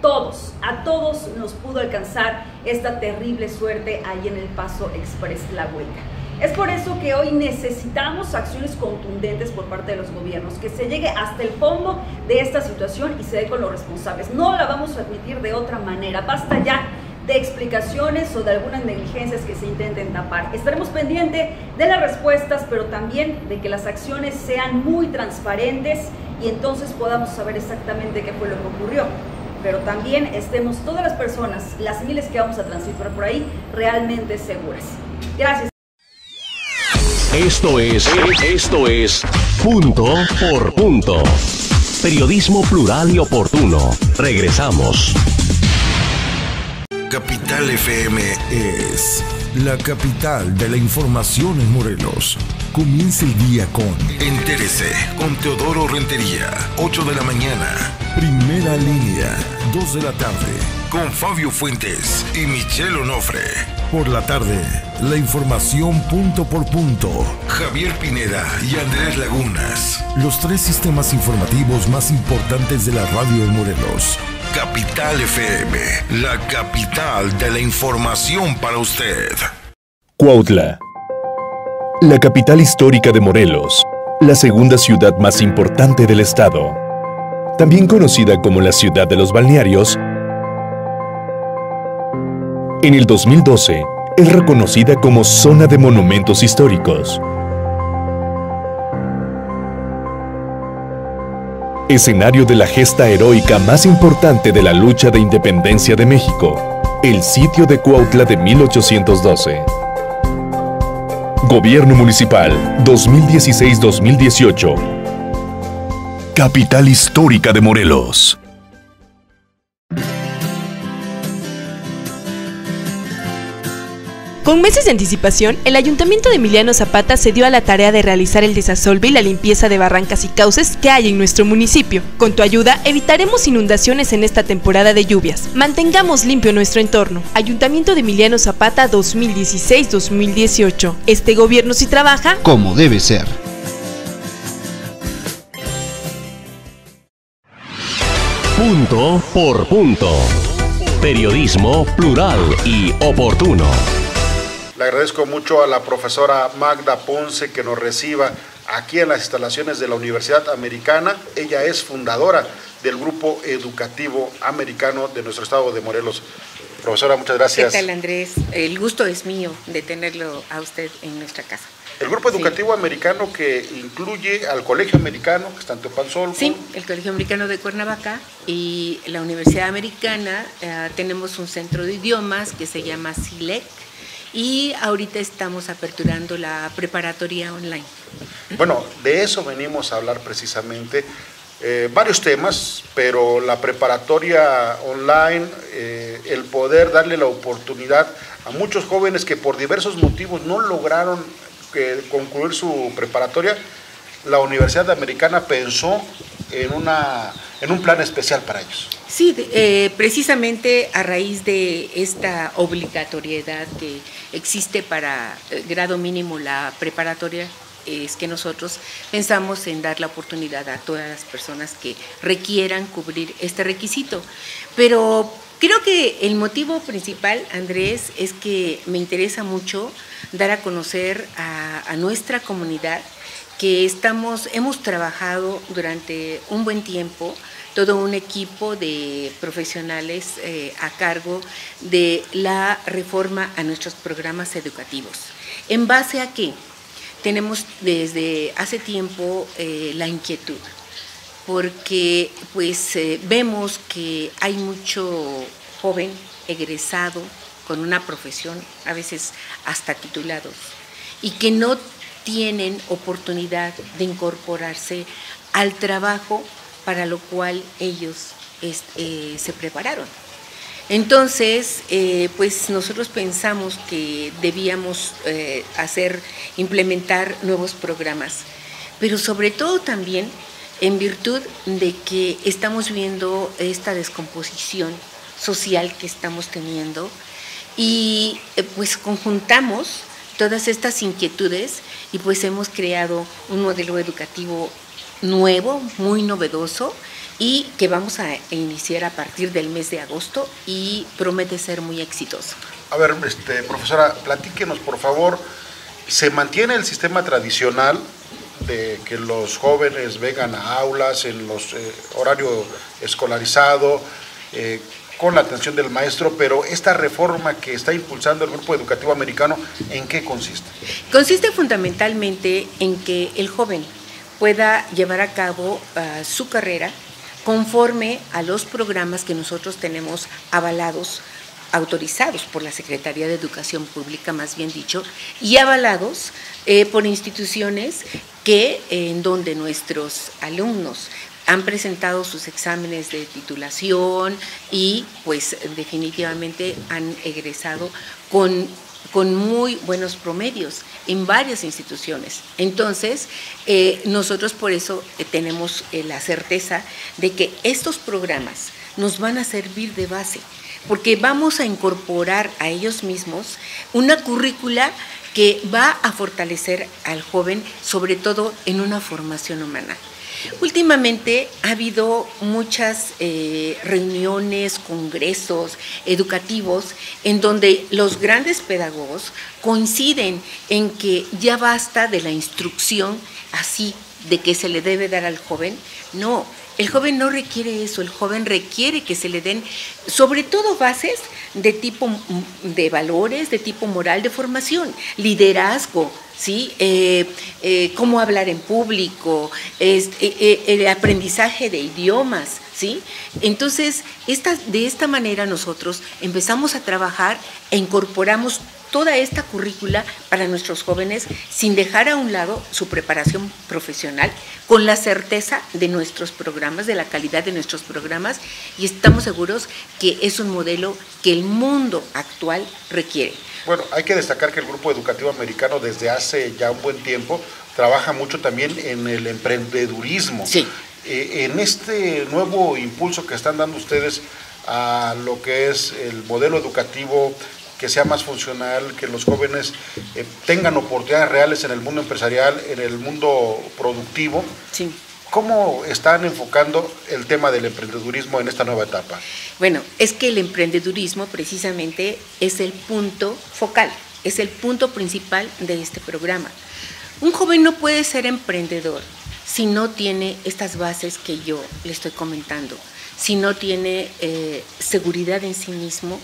S19: todos, a todos nos pudo alcanzar esta terrible suerte ahí en el Paso Express La Hueca. Es por eso que hoy necesitamos acciones contundentes por parte de los gobiernos, que se llegue hasta el fondo de esta situación y se dé con los responsables. No la vamos a admitir de otra manera. Basta ya de explicaciones o de algunas negligencias que se intenten tapar. Estaremos pendientes de las respuestas, pero también de que las acciones sean muy transparentes y entonces podamos saber exactamente qué fue lo que ocurrió. Pero también estemos todas las personas, las miles que vamos a transitar por ahí, realmente seguras. Gracias.
S1: Esto es, esto es punto por punto. Periodismo plural y oportuno. Regresamos.
S9: Capital FM es la capital de la información en Morelos. Comienza el día con Entérese con Teodoro Rentería, 8 de la mañana. Primera línea, 2 de la tarde, con Fabio Fuentes y Michelle Onofre. Por la tarde, la información punto por punto. Javier Pineda y Andrés Lagunas. Los tres sistemas informativos más importantes de la radio de Morelos. Capital FM, la capital de la información para usted.
S20: Cuautla, la capital histórica de Morelos, la segunda ciudad más importante del estado. También conocida como la ciudad de los balnearios, en el 2012 es reconocida como zona de monumentos históricos. Escenario de la gesta heroica más importante de la lucha de independencia de México, el sitio de Cuautla de 1812. Gobierno Municipal 2016-2018. Capital Histórica de Morelos.
S21: Con meses de anticipación, el Ayuntamiento de Emiliano Zapata se dio a la tarea de realizar el desasolve y la limpieza de barrancas y cauces que hay en nuestro municipio. Con tu ayuda, evitaremos inundaciones en esta temporada de lluvias. Mantengamos limpio nuestro entorno. Ayuntamiento de Emiliano Zapata 2016-2018. Este gobierno sí trabaja
S22: como debe ser.
S1: Punto por punto. Periodismo plural y oportuno.
S23: Le agradezco mucho a la profesora Magda Ponce que nos reciba aquí en las instalaciones de la Universidad Americana. Ella es fundadora del Grupo Educativo Americano de nuestro estado de Morelos. Profesora, muchas gracias.
S24: ¿Qué tal, Andrés? El gusto es mío de tenerlo a usted en nuestra casa.
S23: El Grupo Educativo sí. Americano que incluye al Colegio Americano, que está en Teopanzol.
S24: Sí, el Colegio Americano de Cuernavaca y la Universidad Americana. Eh, tenemos un centro de idiomas que se llama SILEC y ahorita estamos aperturando la preparatoria online.
S23: Bueno, de eso venimos a hablar precisamente eh, varios temas, pero la preparatoria online, eh, el poder darle la oportunidad a muchos jóvenes que por diversos motivos no lograron concluir su preparatoria, la Universidad Americana pensó en, una, en un plan especial para ellos.
S24: Sí, eh, precisamente a raíz de esta obligatoriedad que existe para eh, grado mínimo la preparatoria, es que nosotros pensamos en dar la oportunidad a todas las personas que requieran cubrir este requisito. Pero creo que el motivo principal, Andrés, es que me interesa mucho dar a conocer a, nuestra comunidad que estamos, hemos trabajado durante un buen tiempo todo un equipo de profesionales eh, a cargo de la reforma a nuestros programas educativos. ¿En base a qué? Tenemos desde hace tiempo eh, la inquietud, porque pues eh, vemos que hay mucho joven egresado con una profesión, a veces hasta titulados, y que no tienen oportunidad de incorporarse al trabajo para lo cual ellos eh, se prepararon. Entonces, eh, pues nosotros pensamos que debíamos hacer, implementar nuevos programas, pero sobre todo también en virtud de que estamos viendo esta descomposición social que estamos teniendo y pues conjuntamos todas estas inquietudes y pues hemos creado un modelo educativo nuevo, muy novedoso y que vamos a iniciar a partir del mes de agosto y promete ser muy exitoso.
S23: A ver, este, profesora, platíquenos por favor, ¿se mantiene el sistema tradicional de que los jóvenes vengan a aulas en los eh, horario escolarizado? Eh, con la atención del maestro, pero esta reforma que está impulsando el Grupo Educativo Americano, ¿en qué consiste?
S24: Consiste fundamentalmente en que el joven pueda llevar a cabo ah, su carrera conforme a los programas que nosotros tenemos avalados autorizados por la Secretaría de Educación Pública, más bien dicho, y avalados eh, por instituciones que en donde nuestros alumnos han presentado sus exámenes de titulación y pues definitivamente han egresado con, con muy buenos promedios en varias instituciones. Entonces, eh, nosotros por eso eh, tenemos la certeza de que estos programas nos van a servir de base, porque vamos a incorporar a ellos mismos una currícula que va a fortalecer al joven, sobre todo en una formación humana. Últimamente ha habido muchas eh, reuniones, congresos educativos en donde los grandes pedagogos coinciden en que ya basta de la instrucción así de que se le debe dar al joven. No, el joven no requiere eso, el joven requiere que se le den sobre todo bases de tipo de valores, de tipo moral, de formación, liderazgo, ¿sí? Eh, eh, cómo hablar en público, eh, el aprendizaje de idiomas, ¿sí? Entonces, de esta manera nosotros empezamos a trabajar e incorporamos toda esta currícula para nuestros jóvenes sin dejar a un lado su preparación profesional, con la certeza de nuestros programas, de la calidad de nuestros programas y estamos seguros que es un modelo que el mundo actual requiere.
S23: Bueno, hay que destacar que el Grupo Educativo Americano desde hace ya un buen tiempo trabaja mucho también en el emprendedurismo.
S24: Sí.
S23: Eh, en este nuevo impulso que están dando ustedes a lo que es el modelo educativo que sea más funcional, que los jóvenes eh, tengan oportunidades reales en el mundo empresarial, en el mundo productivo.
S24: Sí.
S23: ¿Cómo están enfocando el tema del emprendedurismo en esta nueva etapa?
S24: Bueno, es que el emprendedurismo precisamente es el punto focal, es el punto principal de este programa. Un joven no puede ser emprendedor si no tiene estas bases que yo le estoy comentando, si no tiene eh, seguridad en sí mismo,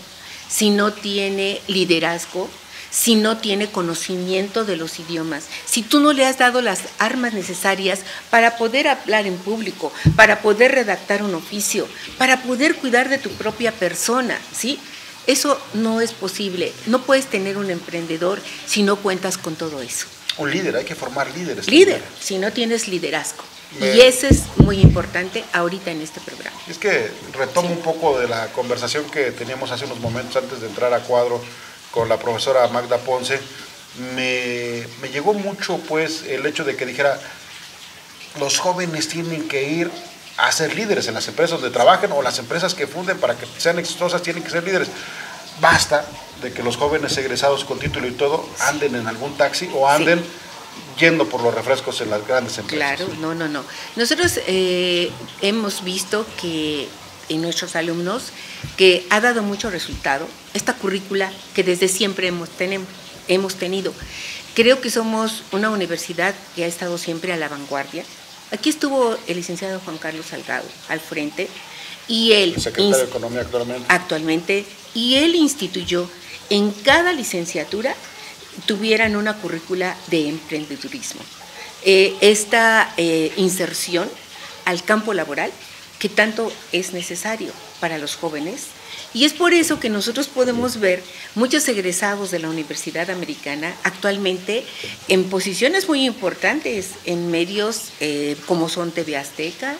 S24: si no tiene liderazgo, si no tiene conocimiento de los idiomas, si tú no le has dado las armas necesarias para poder hablar en público, para poder redactar un oficio, para poder cuidar de tu propia persona, ¿sí? Eso no es posible. No puedes tener un emprendedor si no cuentas con todo eso.
S23: Un líder, hay que formar líderes.
S24: Líder, si no tienes liderazgo. Y eso es muy importante ahorita en este programa.
S23: Es que retomo un poco de la conversación que teníamos hace unos momentos antes de entrar a cuadro con la profesora Magda Ponce. Me, me llegó mucho pues el hecho de que dijera, los jóvenes tienen que ir a ser líderes en las empresas donde trabajen o las empresas que funden para que sean exitosas tienen que ser líderes. Basta de que los jóvenes egresados con título y todo anden en algún taxi o anden yendo por los refrescos en las grandes empresas.
S24: Claro, no, no, no. Nosotros eh, hemos visto que en nuestros alumnos que ha dado mucho resultado esta currícula que desde siempre hemos, tenemos, hemos tenido. Creo que somos una universidad que ha estado siempre a la vanguardia. Aquí estuvo el licenciado Juan Carlos Salgado al frente y él...
S23: El secretario de Economía actualmente.
S24: Actualmente. Y él instituyó en cada licenciatura tuvieran una currícula de emprendedurismo. Eh, esta eh, inserción al campo laboral que tanto es necesario para los jóvenes. Y es por eso que nosotros podemos ver muchos egresados de la Universidad Americana actualmente en posiciones muy importantes en medios eh, como son TV Azteca,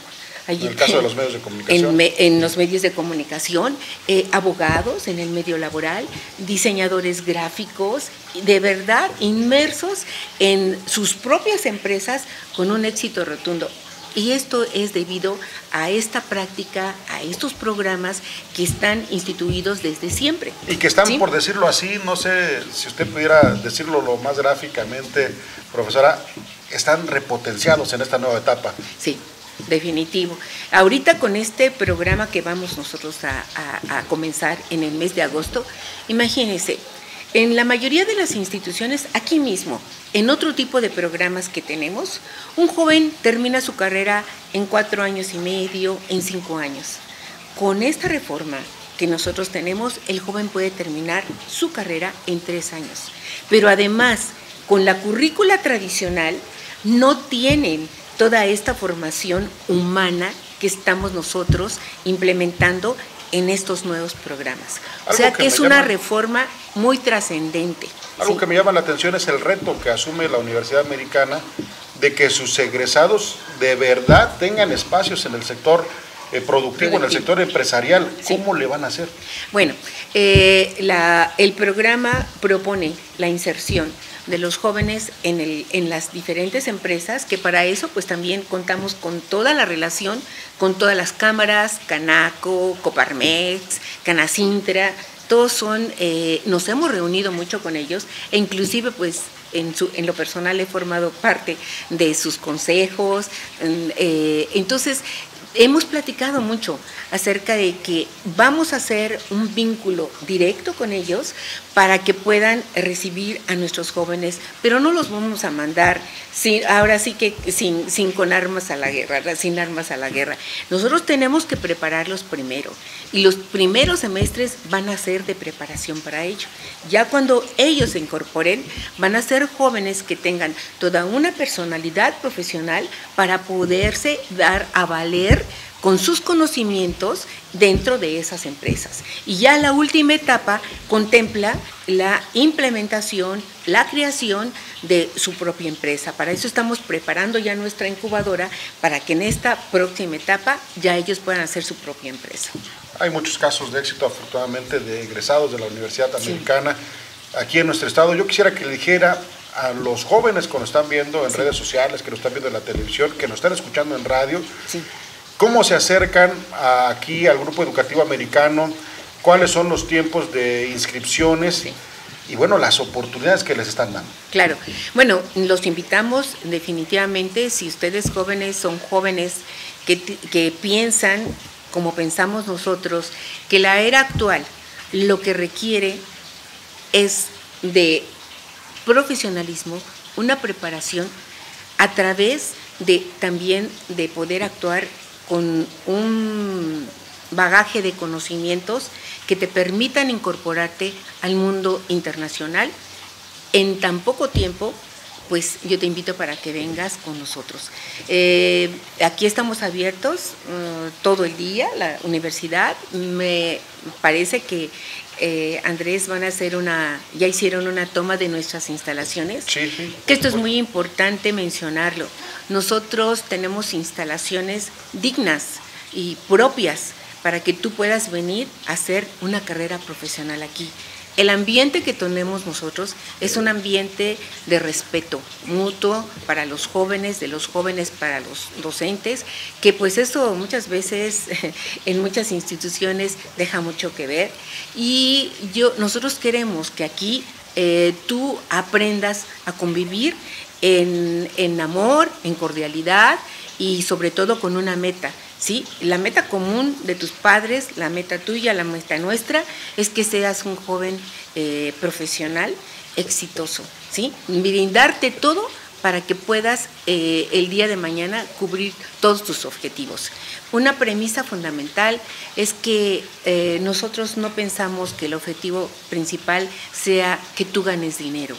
S23: en el caso de los medios de comunicación.
S24: En, los medios de comunicación, eh, abogados en el medio laboral, diseñadores gráficos, de verdad inmersos en sus propias empresas con un éxito rotundo. Y esto es debido a esta práctica, a estos programas que están instituidos desde siempre.
S23: Y que están, por decirlo así, no sé si usted pudiera decirlo lo más gráficamente, profesora, están repotenciados en esta nueva etapa.
S24: Sí, definitivo. Ahorita con este programa que vamos nosotros a, comenzar en el mes de agosto, imagínense, en la mayoría de las instituciones, aquí mismo, en otro tipo de programas que tenemos, un joven termina su carrera en cuatro años y medio, en cinco años. Con esta reforma que nosotros tenemos, el joven puede terminar su carrera en tres años. Pero además, con la currícula tradicional, no tienen toda esta formación humana que estamos nosotros implementando en estos nuevos programas. o sea que, es una reforma muy trascendente.
S23: Algo que me llama la atención es el reto que asume la Universidad Americana de que sus egresados de verdad tengan espacios en el sector eh, productivo, en el sector empresarial. ¿Cómo le van a hacer?
S24: Bueno, eh, la, el programa propone la inserción de los jóvenes en, el, en las diferentes empresas, que para eso pues también contamos con toda la relación, con todas las cámaras, Canaco, Coparmex, Canacintra, todos son, eh, nos hemos reunido mucho con ellos e inclusive pues en, su, en lo personal he formado parte de sus consejos, eh, entonces hemos platicado mucho acerca de que vamos a hacer un vínculo directo con ellos para que puedan recibir a nuestros jóvenes, pero no los vamos a mandar ahora sí que sin, sin con armas a la guerra, sin armas a la guerra. Nosotros tenemos que prepararlos primero y los primeros semestres van a ser de preparación para ello. Ya cuando ellos se incorporen, van a ser jóvenes que tengan toda una personalidad profesional para poderse dar a valer con sus conocimientos dentro de esas empresas. Y ya la última etapa contempla la implementación, la creación de su propia empresa. Para eso estamos preparando ya nuestra incubadora para que en esta próxima etapa ya ellos puedan hacer su propia empresa.
S23: Hay muchos casos de éxito, afortunadamente, de egresados de la Universidad Americana aquí en nuestro estado. Yo quisiera que le dijera a los jóvenes que nos están viendo en redes sociales, que nos están viendo en la televisión, que nos están escuchando en radio, ¿Cómo se acercan aquí al grupo educativo americano? ¿Cuáles son los tiempos de inscripciones? Y bueno, las oportunidades que les están dando.
S24: Claro. Bueno, los invitamos definitivamente, si ustedes jóvenes son jóvenes que, que piensan como pensamos nosotros, que la era actual lo que requiere es de profesionalismo, una preparación a través de también de poder actuar con un bagaje de conocimientos que te permitan incorporarte al mundo internacional en tan poco tiempo pues yo te invito para que vengas con nosotros. Eh, aquí estamos abiertos uh, todo el día, la universidad. Me parece que eh, Andrés, van a hacer una, ya hicieron una toma de nuestras instalaciones.
S23: Sí, sí.
S24: Que esto es muy importante mencionarlo. Nosotros tenemos instalaciones dignas y propias para que tú puedas venir a hacer una carrera profesional aquí. El ambiente que tenemos nosotros es un ambiente de respeto mutuo para los jóvenes, de los jóvenes para los docentes, que pues eso muchas veces [LAUGHS] en muchas instituciones deja mucho que ver. Y yo, nosotros queremos que aquí eh, tú aprendas a convivir en, amor, en cordialidad y sobre todo con una meta. ¿sí? La meta común de tus padres, la meta tuya, la meta nuestra, es que seas un joven eh, profesional exitoso, ¿sí? Brindarte todo para que puedas eh, el día de mañana cubrir todos tus objetivos. Una premisa fundamental es que eh, nosotros no pensamos que el objetivo principal sea que tú ganes dinero.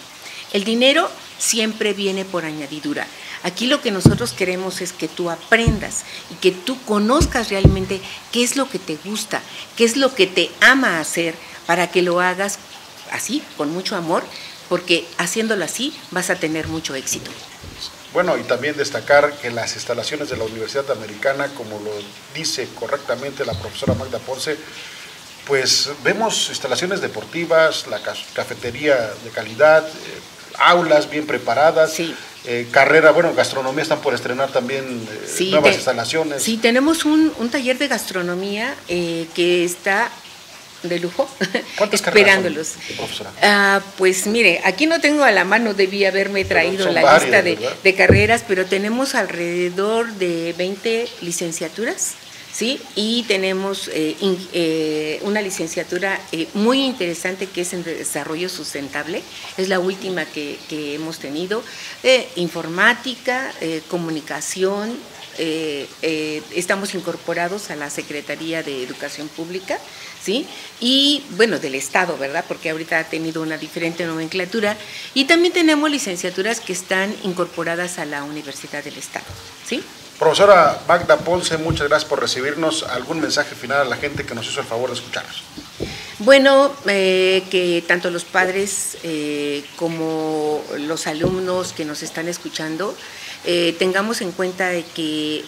S24: El dinero siempre viene por añadidura. Aquí lo que nosotros queremos es que tú aprendas y que tú conozcas realmente qué es lo que te gusta, qué es lo que te ama hacer para que lo hagas así, con mucho amor, porque haciéndolo así vas a tener mucho éxito.
S23: Bueno, y también destacar que las instalaciones de la Universidad Americana, como lo dice correctamente la profesora Magda Ponce, pues vemos instalaciones deportivas, la cafetería de calidad, eh, aulas bien preparadas. Eh, carrera, bueno, gastronomía están por estrenar también eh, nuevas instalaciones.
S24: Sí, tenemos un, taller de gastronomía eh, que está de lujo, [LAUGHS] esperándolos. ah, pues mire, aquí no tengo a la mano, debí haberme traído la lista de, de, carreras, pero tenemos alrededor de 20 licenciaturas ¿sí? Y tenemos eh, eh, una licenciatura eh, muy interesante que es en desarrollo sustentable, es la última que, hemos tenido, informática, comunicación, estamos incorporados a la Secretaría de Educación Pública, ¿sí? Y bueno, del Estado, ¿verdad? Porque ahorita ha tenido una diferente nomenclatura. Y también tenemos licenciaturas que están incorporadas a la Universidad del Estado, ¿sí?
S23: Profesora Magda Ponce, muchas gracias por recibirnos. ¿Algún mensaje final a la gente que nos hizo el favor de escucharnos?
S24: Bueno, eh, que tanto los padres eh, como los alumnos que nos están escuchando eh, tengamos en cuenta de que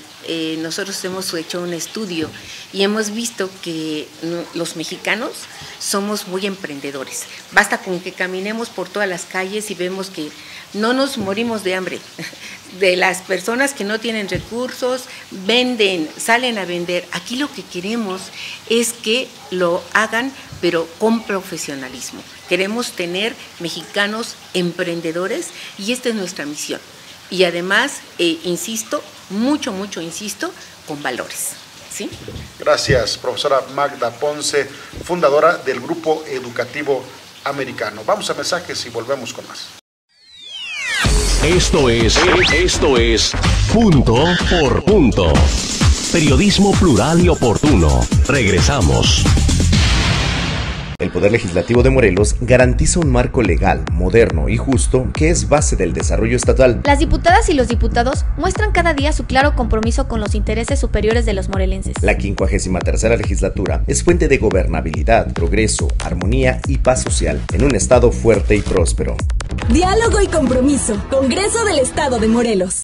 S24: nosotros hemos hecho un estudio y hemos visto que los mexicanos somos muy emprendedores. Basta con que caminemos por todas las calles y vemos que no nos morimos de hambre. [LAUGHS] De las personas que no tienen recursos, venden, salen a vender. Aquí lo que queremos es que lo hagan, pero con profesionalismo. Queremos tener mexicanos emprendedores y esta es nuestra misión. Y además, eh, insisto, mucho, mucho, insisto, con valores. ¿Sí?
S23: Gracias, profesora Magda Ponce, fundadora del Grupo Educativo Americano. Vamos a mensajes y volvemos con más.
S1: Esto es, esto es punto por punto. Periodismo plural y oportuno. Regresamos.
S11: El Poder Legislativo de Morelos garantiza un marco legal, moderno y justo que es base del desarrollo estatal.
S12: Las diputadas y los diputados muestran cada día su claro compromiso con los intereses superiores de los morelenses.
S11: La 53 legislatura es fuente de gobernabilidad, progreso, armonía y paz social en un estado fuerte y próspero.
S13: Diálogo y compromiso. Congreso del Estado de Morelos.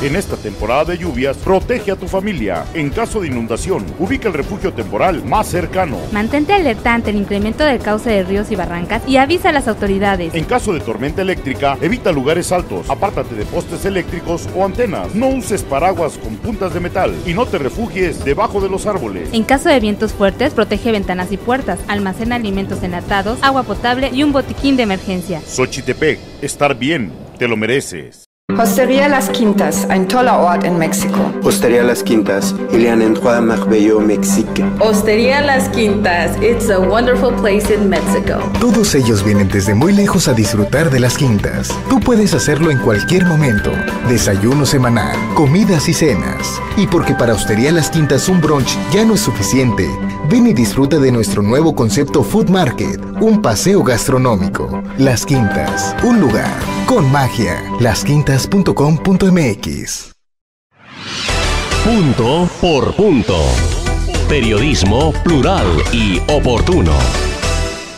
S25: En esta temporada de lluvias, protege a tu familia. En caso de inundación, ubica el refugio temporal más cercano.
S26: Mantente alerta ante el incremento del cauce de ríos y barrancas y avisa a las autoridades.
S25: En caso de tormenta eléctrica, evita lugares altos, apártate de postes eléctricos o antenas. No uses paraguas con puntas de metal y no te refugies debajo de los árboles.
S26: En caso de vientos fuertes, protege ventanas y puertas, almacena alimentos enlatados, agua potable y un botiquín de emergencia.
S25: Xochitepec, estar bien, te lo mereces.
S15: Hostería Las Quintas, ein toller Ort in Mexiko.
S16: Hostería Las Quintas, il y a un endroit merveilleux Mexique.
S17: Hostería Las Quintas, it's a wonderful place in Mexico.
S18: Todos ellos vienen desde muy lejos a disfrutar de Las Quintas. Tú puedes hacerlo en cualquier momento. Desayuno semanal, comidas y cenas. Y porque para Hostería Las Quintas un brunch ya no es suficiente, ven y disfruta de nuestro nuevo concepto Food Market, un paseo gastronómico. Las Quintas, un lugar con magia. Las Quintas
S1: punto por punto. Periodismo plural y oportuno.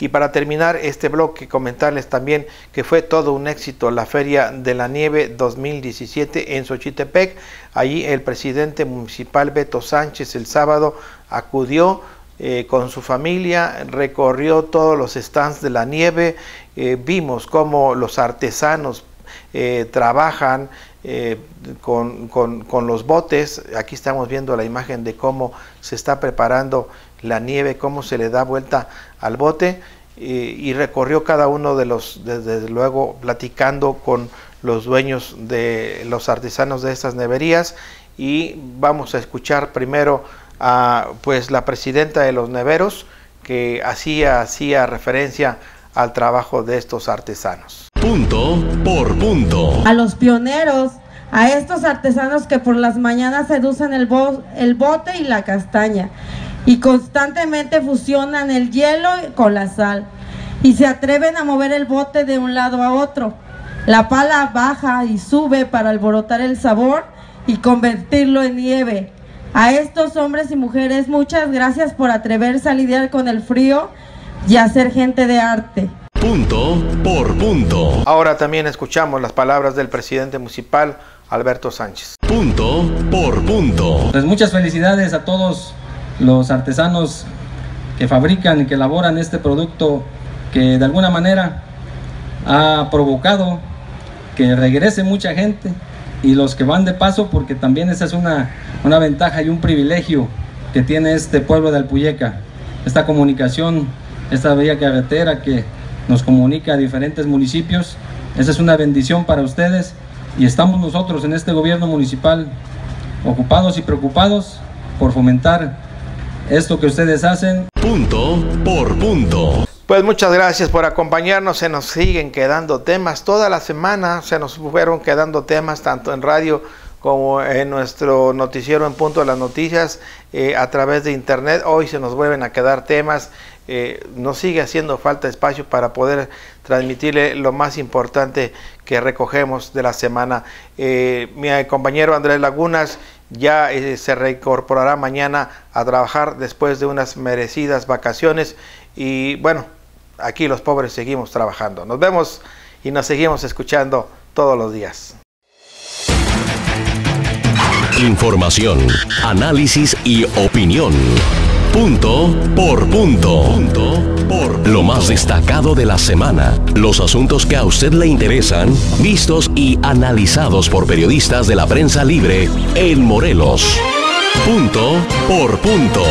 S2: Y para terminar este bloque, comentarles también que fue todo un éxito la Feria de la Nieve 2017 en Xochitepec. Allí el presidente municipal Beto Sánchez el sábado acudió eh, con su familia, recorrió todos los stands de la nieve, eh, vimos cómo los artesanos eh, trabajan con, con, los botes, aquí estamos viendo la imagen de cómo se está preparando la nieve, cómo se le da vuelta al bote y, recorrió cada uno de los, desde luego platicando con los dueños de los artesanos de estas neverías. Y vamos a escuchar primero a pues la presidenta de los neveros que hacía, hacía referencia al trabajo de estos artesanos.
S1: Punto por punto.
S27: A los pioneros, a estos artesanos que por las mañanas seducen el, el bote y la castaña y constantemente fusionan el hielo con la sal y se atreven a mover el bote de un lado a otro. La pala baja y sube para alborotar el sabor y convertirlo en nieve. A estos hombres y mujeres muchas gracias por atreverse a lidiar con el frío y a ser gente de arte.
S1: Punto por punto.
S2: Ahora también escuchamos las palabras del presidente municipal Alberto Sánchez.
S1: Punto por punto.
S28: Pues muchas felicidades a todos los artesanos que fabrican y que elaboran este producto que de alguna manera ha provocado que regrese mucha gente y los que van de paso, porque también esa es una, una ventaja y un privilegio que tiene este pueblo de Alpuyeca, esta comunicación, esta bella carretera que nos comunica a diferentes municipios, esa es una bendición para ustedes y estamos nosotros en este gobierno municipal ocupados y preocupados por fomentar esto que ustedes hacen.
S1: Punto por punto.
S2: Pues muchas gracias por acompañarnos. Se nos siguen quedando temas. Toda la semana se nos fueron quedando temas, tanto en radio como en nuestro noticiero en punto de las noticias eh, a través de internet. Hoy se nos vuelven a quedar temas. Eh, nos sigue haciendo falta espacio para poder transmitirle lo más importante que recogemos de la semana. Eh, mi compañero Andrés Lagunas ya se reincorporará mañana a trabajar después de unas merecidas vacaciones y bueno, aquí los pobres seguimos trabajando. Nos vemos y nos seguimos escuchando todos los días.
S1: Información, análisis y opinión. Punto por punto. Punto por lo más destacado de la semana. Los asuntos que a usted le interesan, vistos y analizados por periodistas de la prensa libre en Morelos. Punto por punto.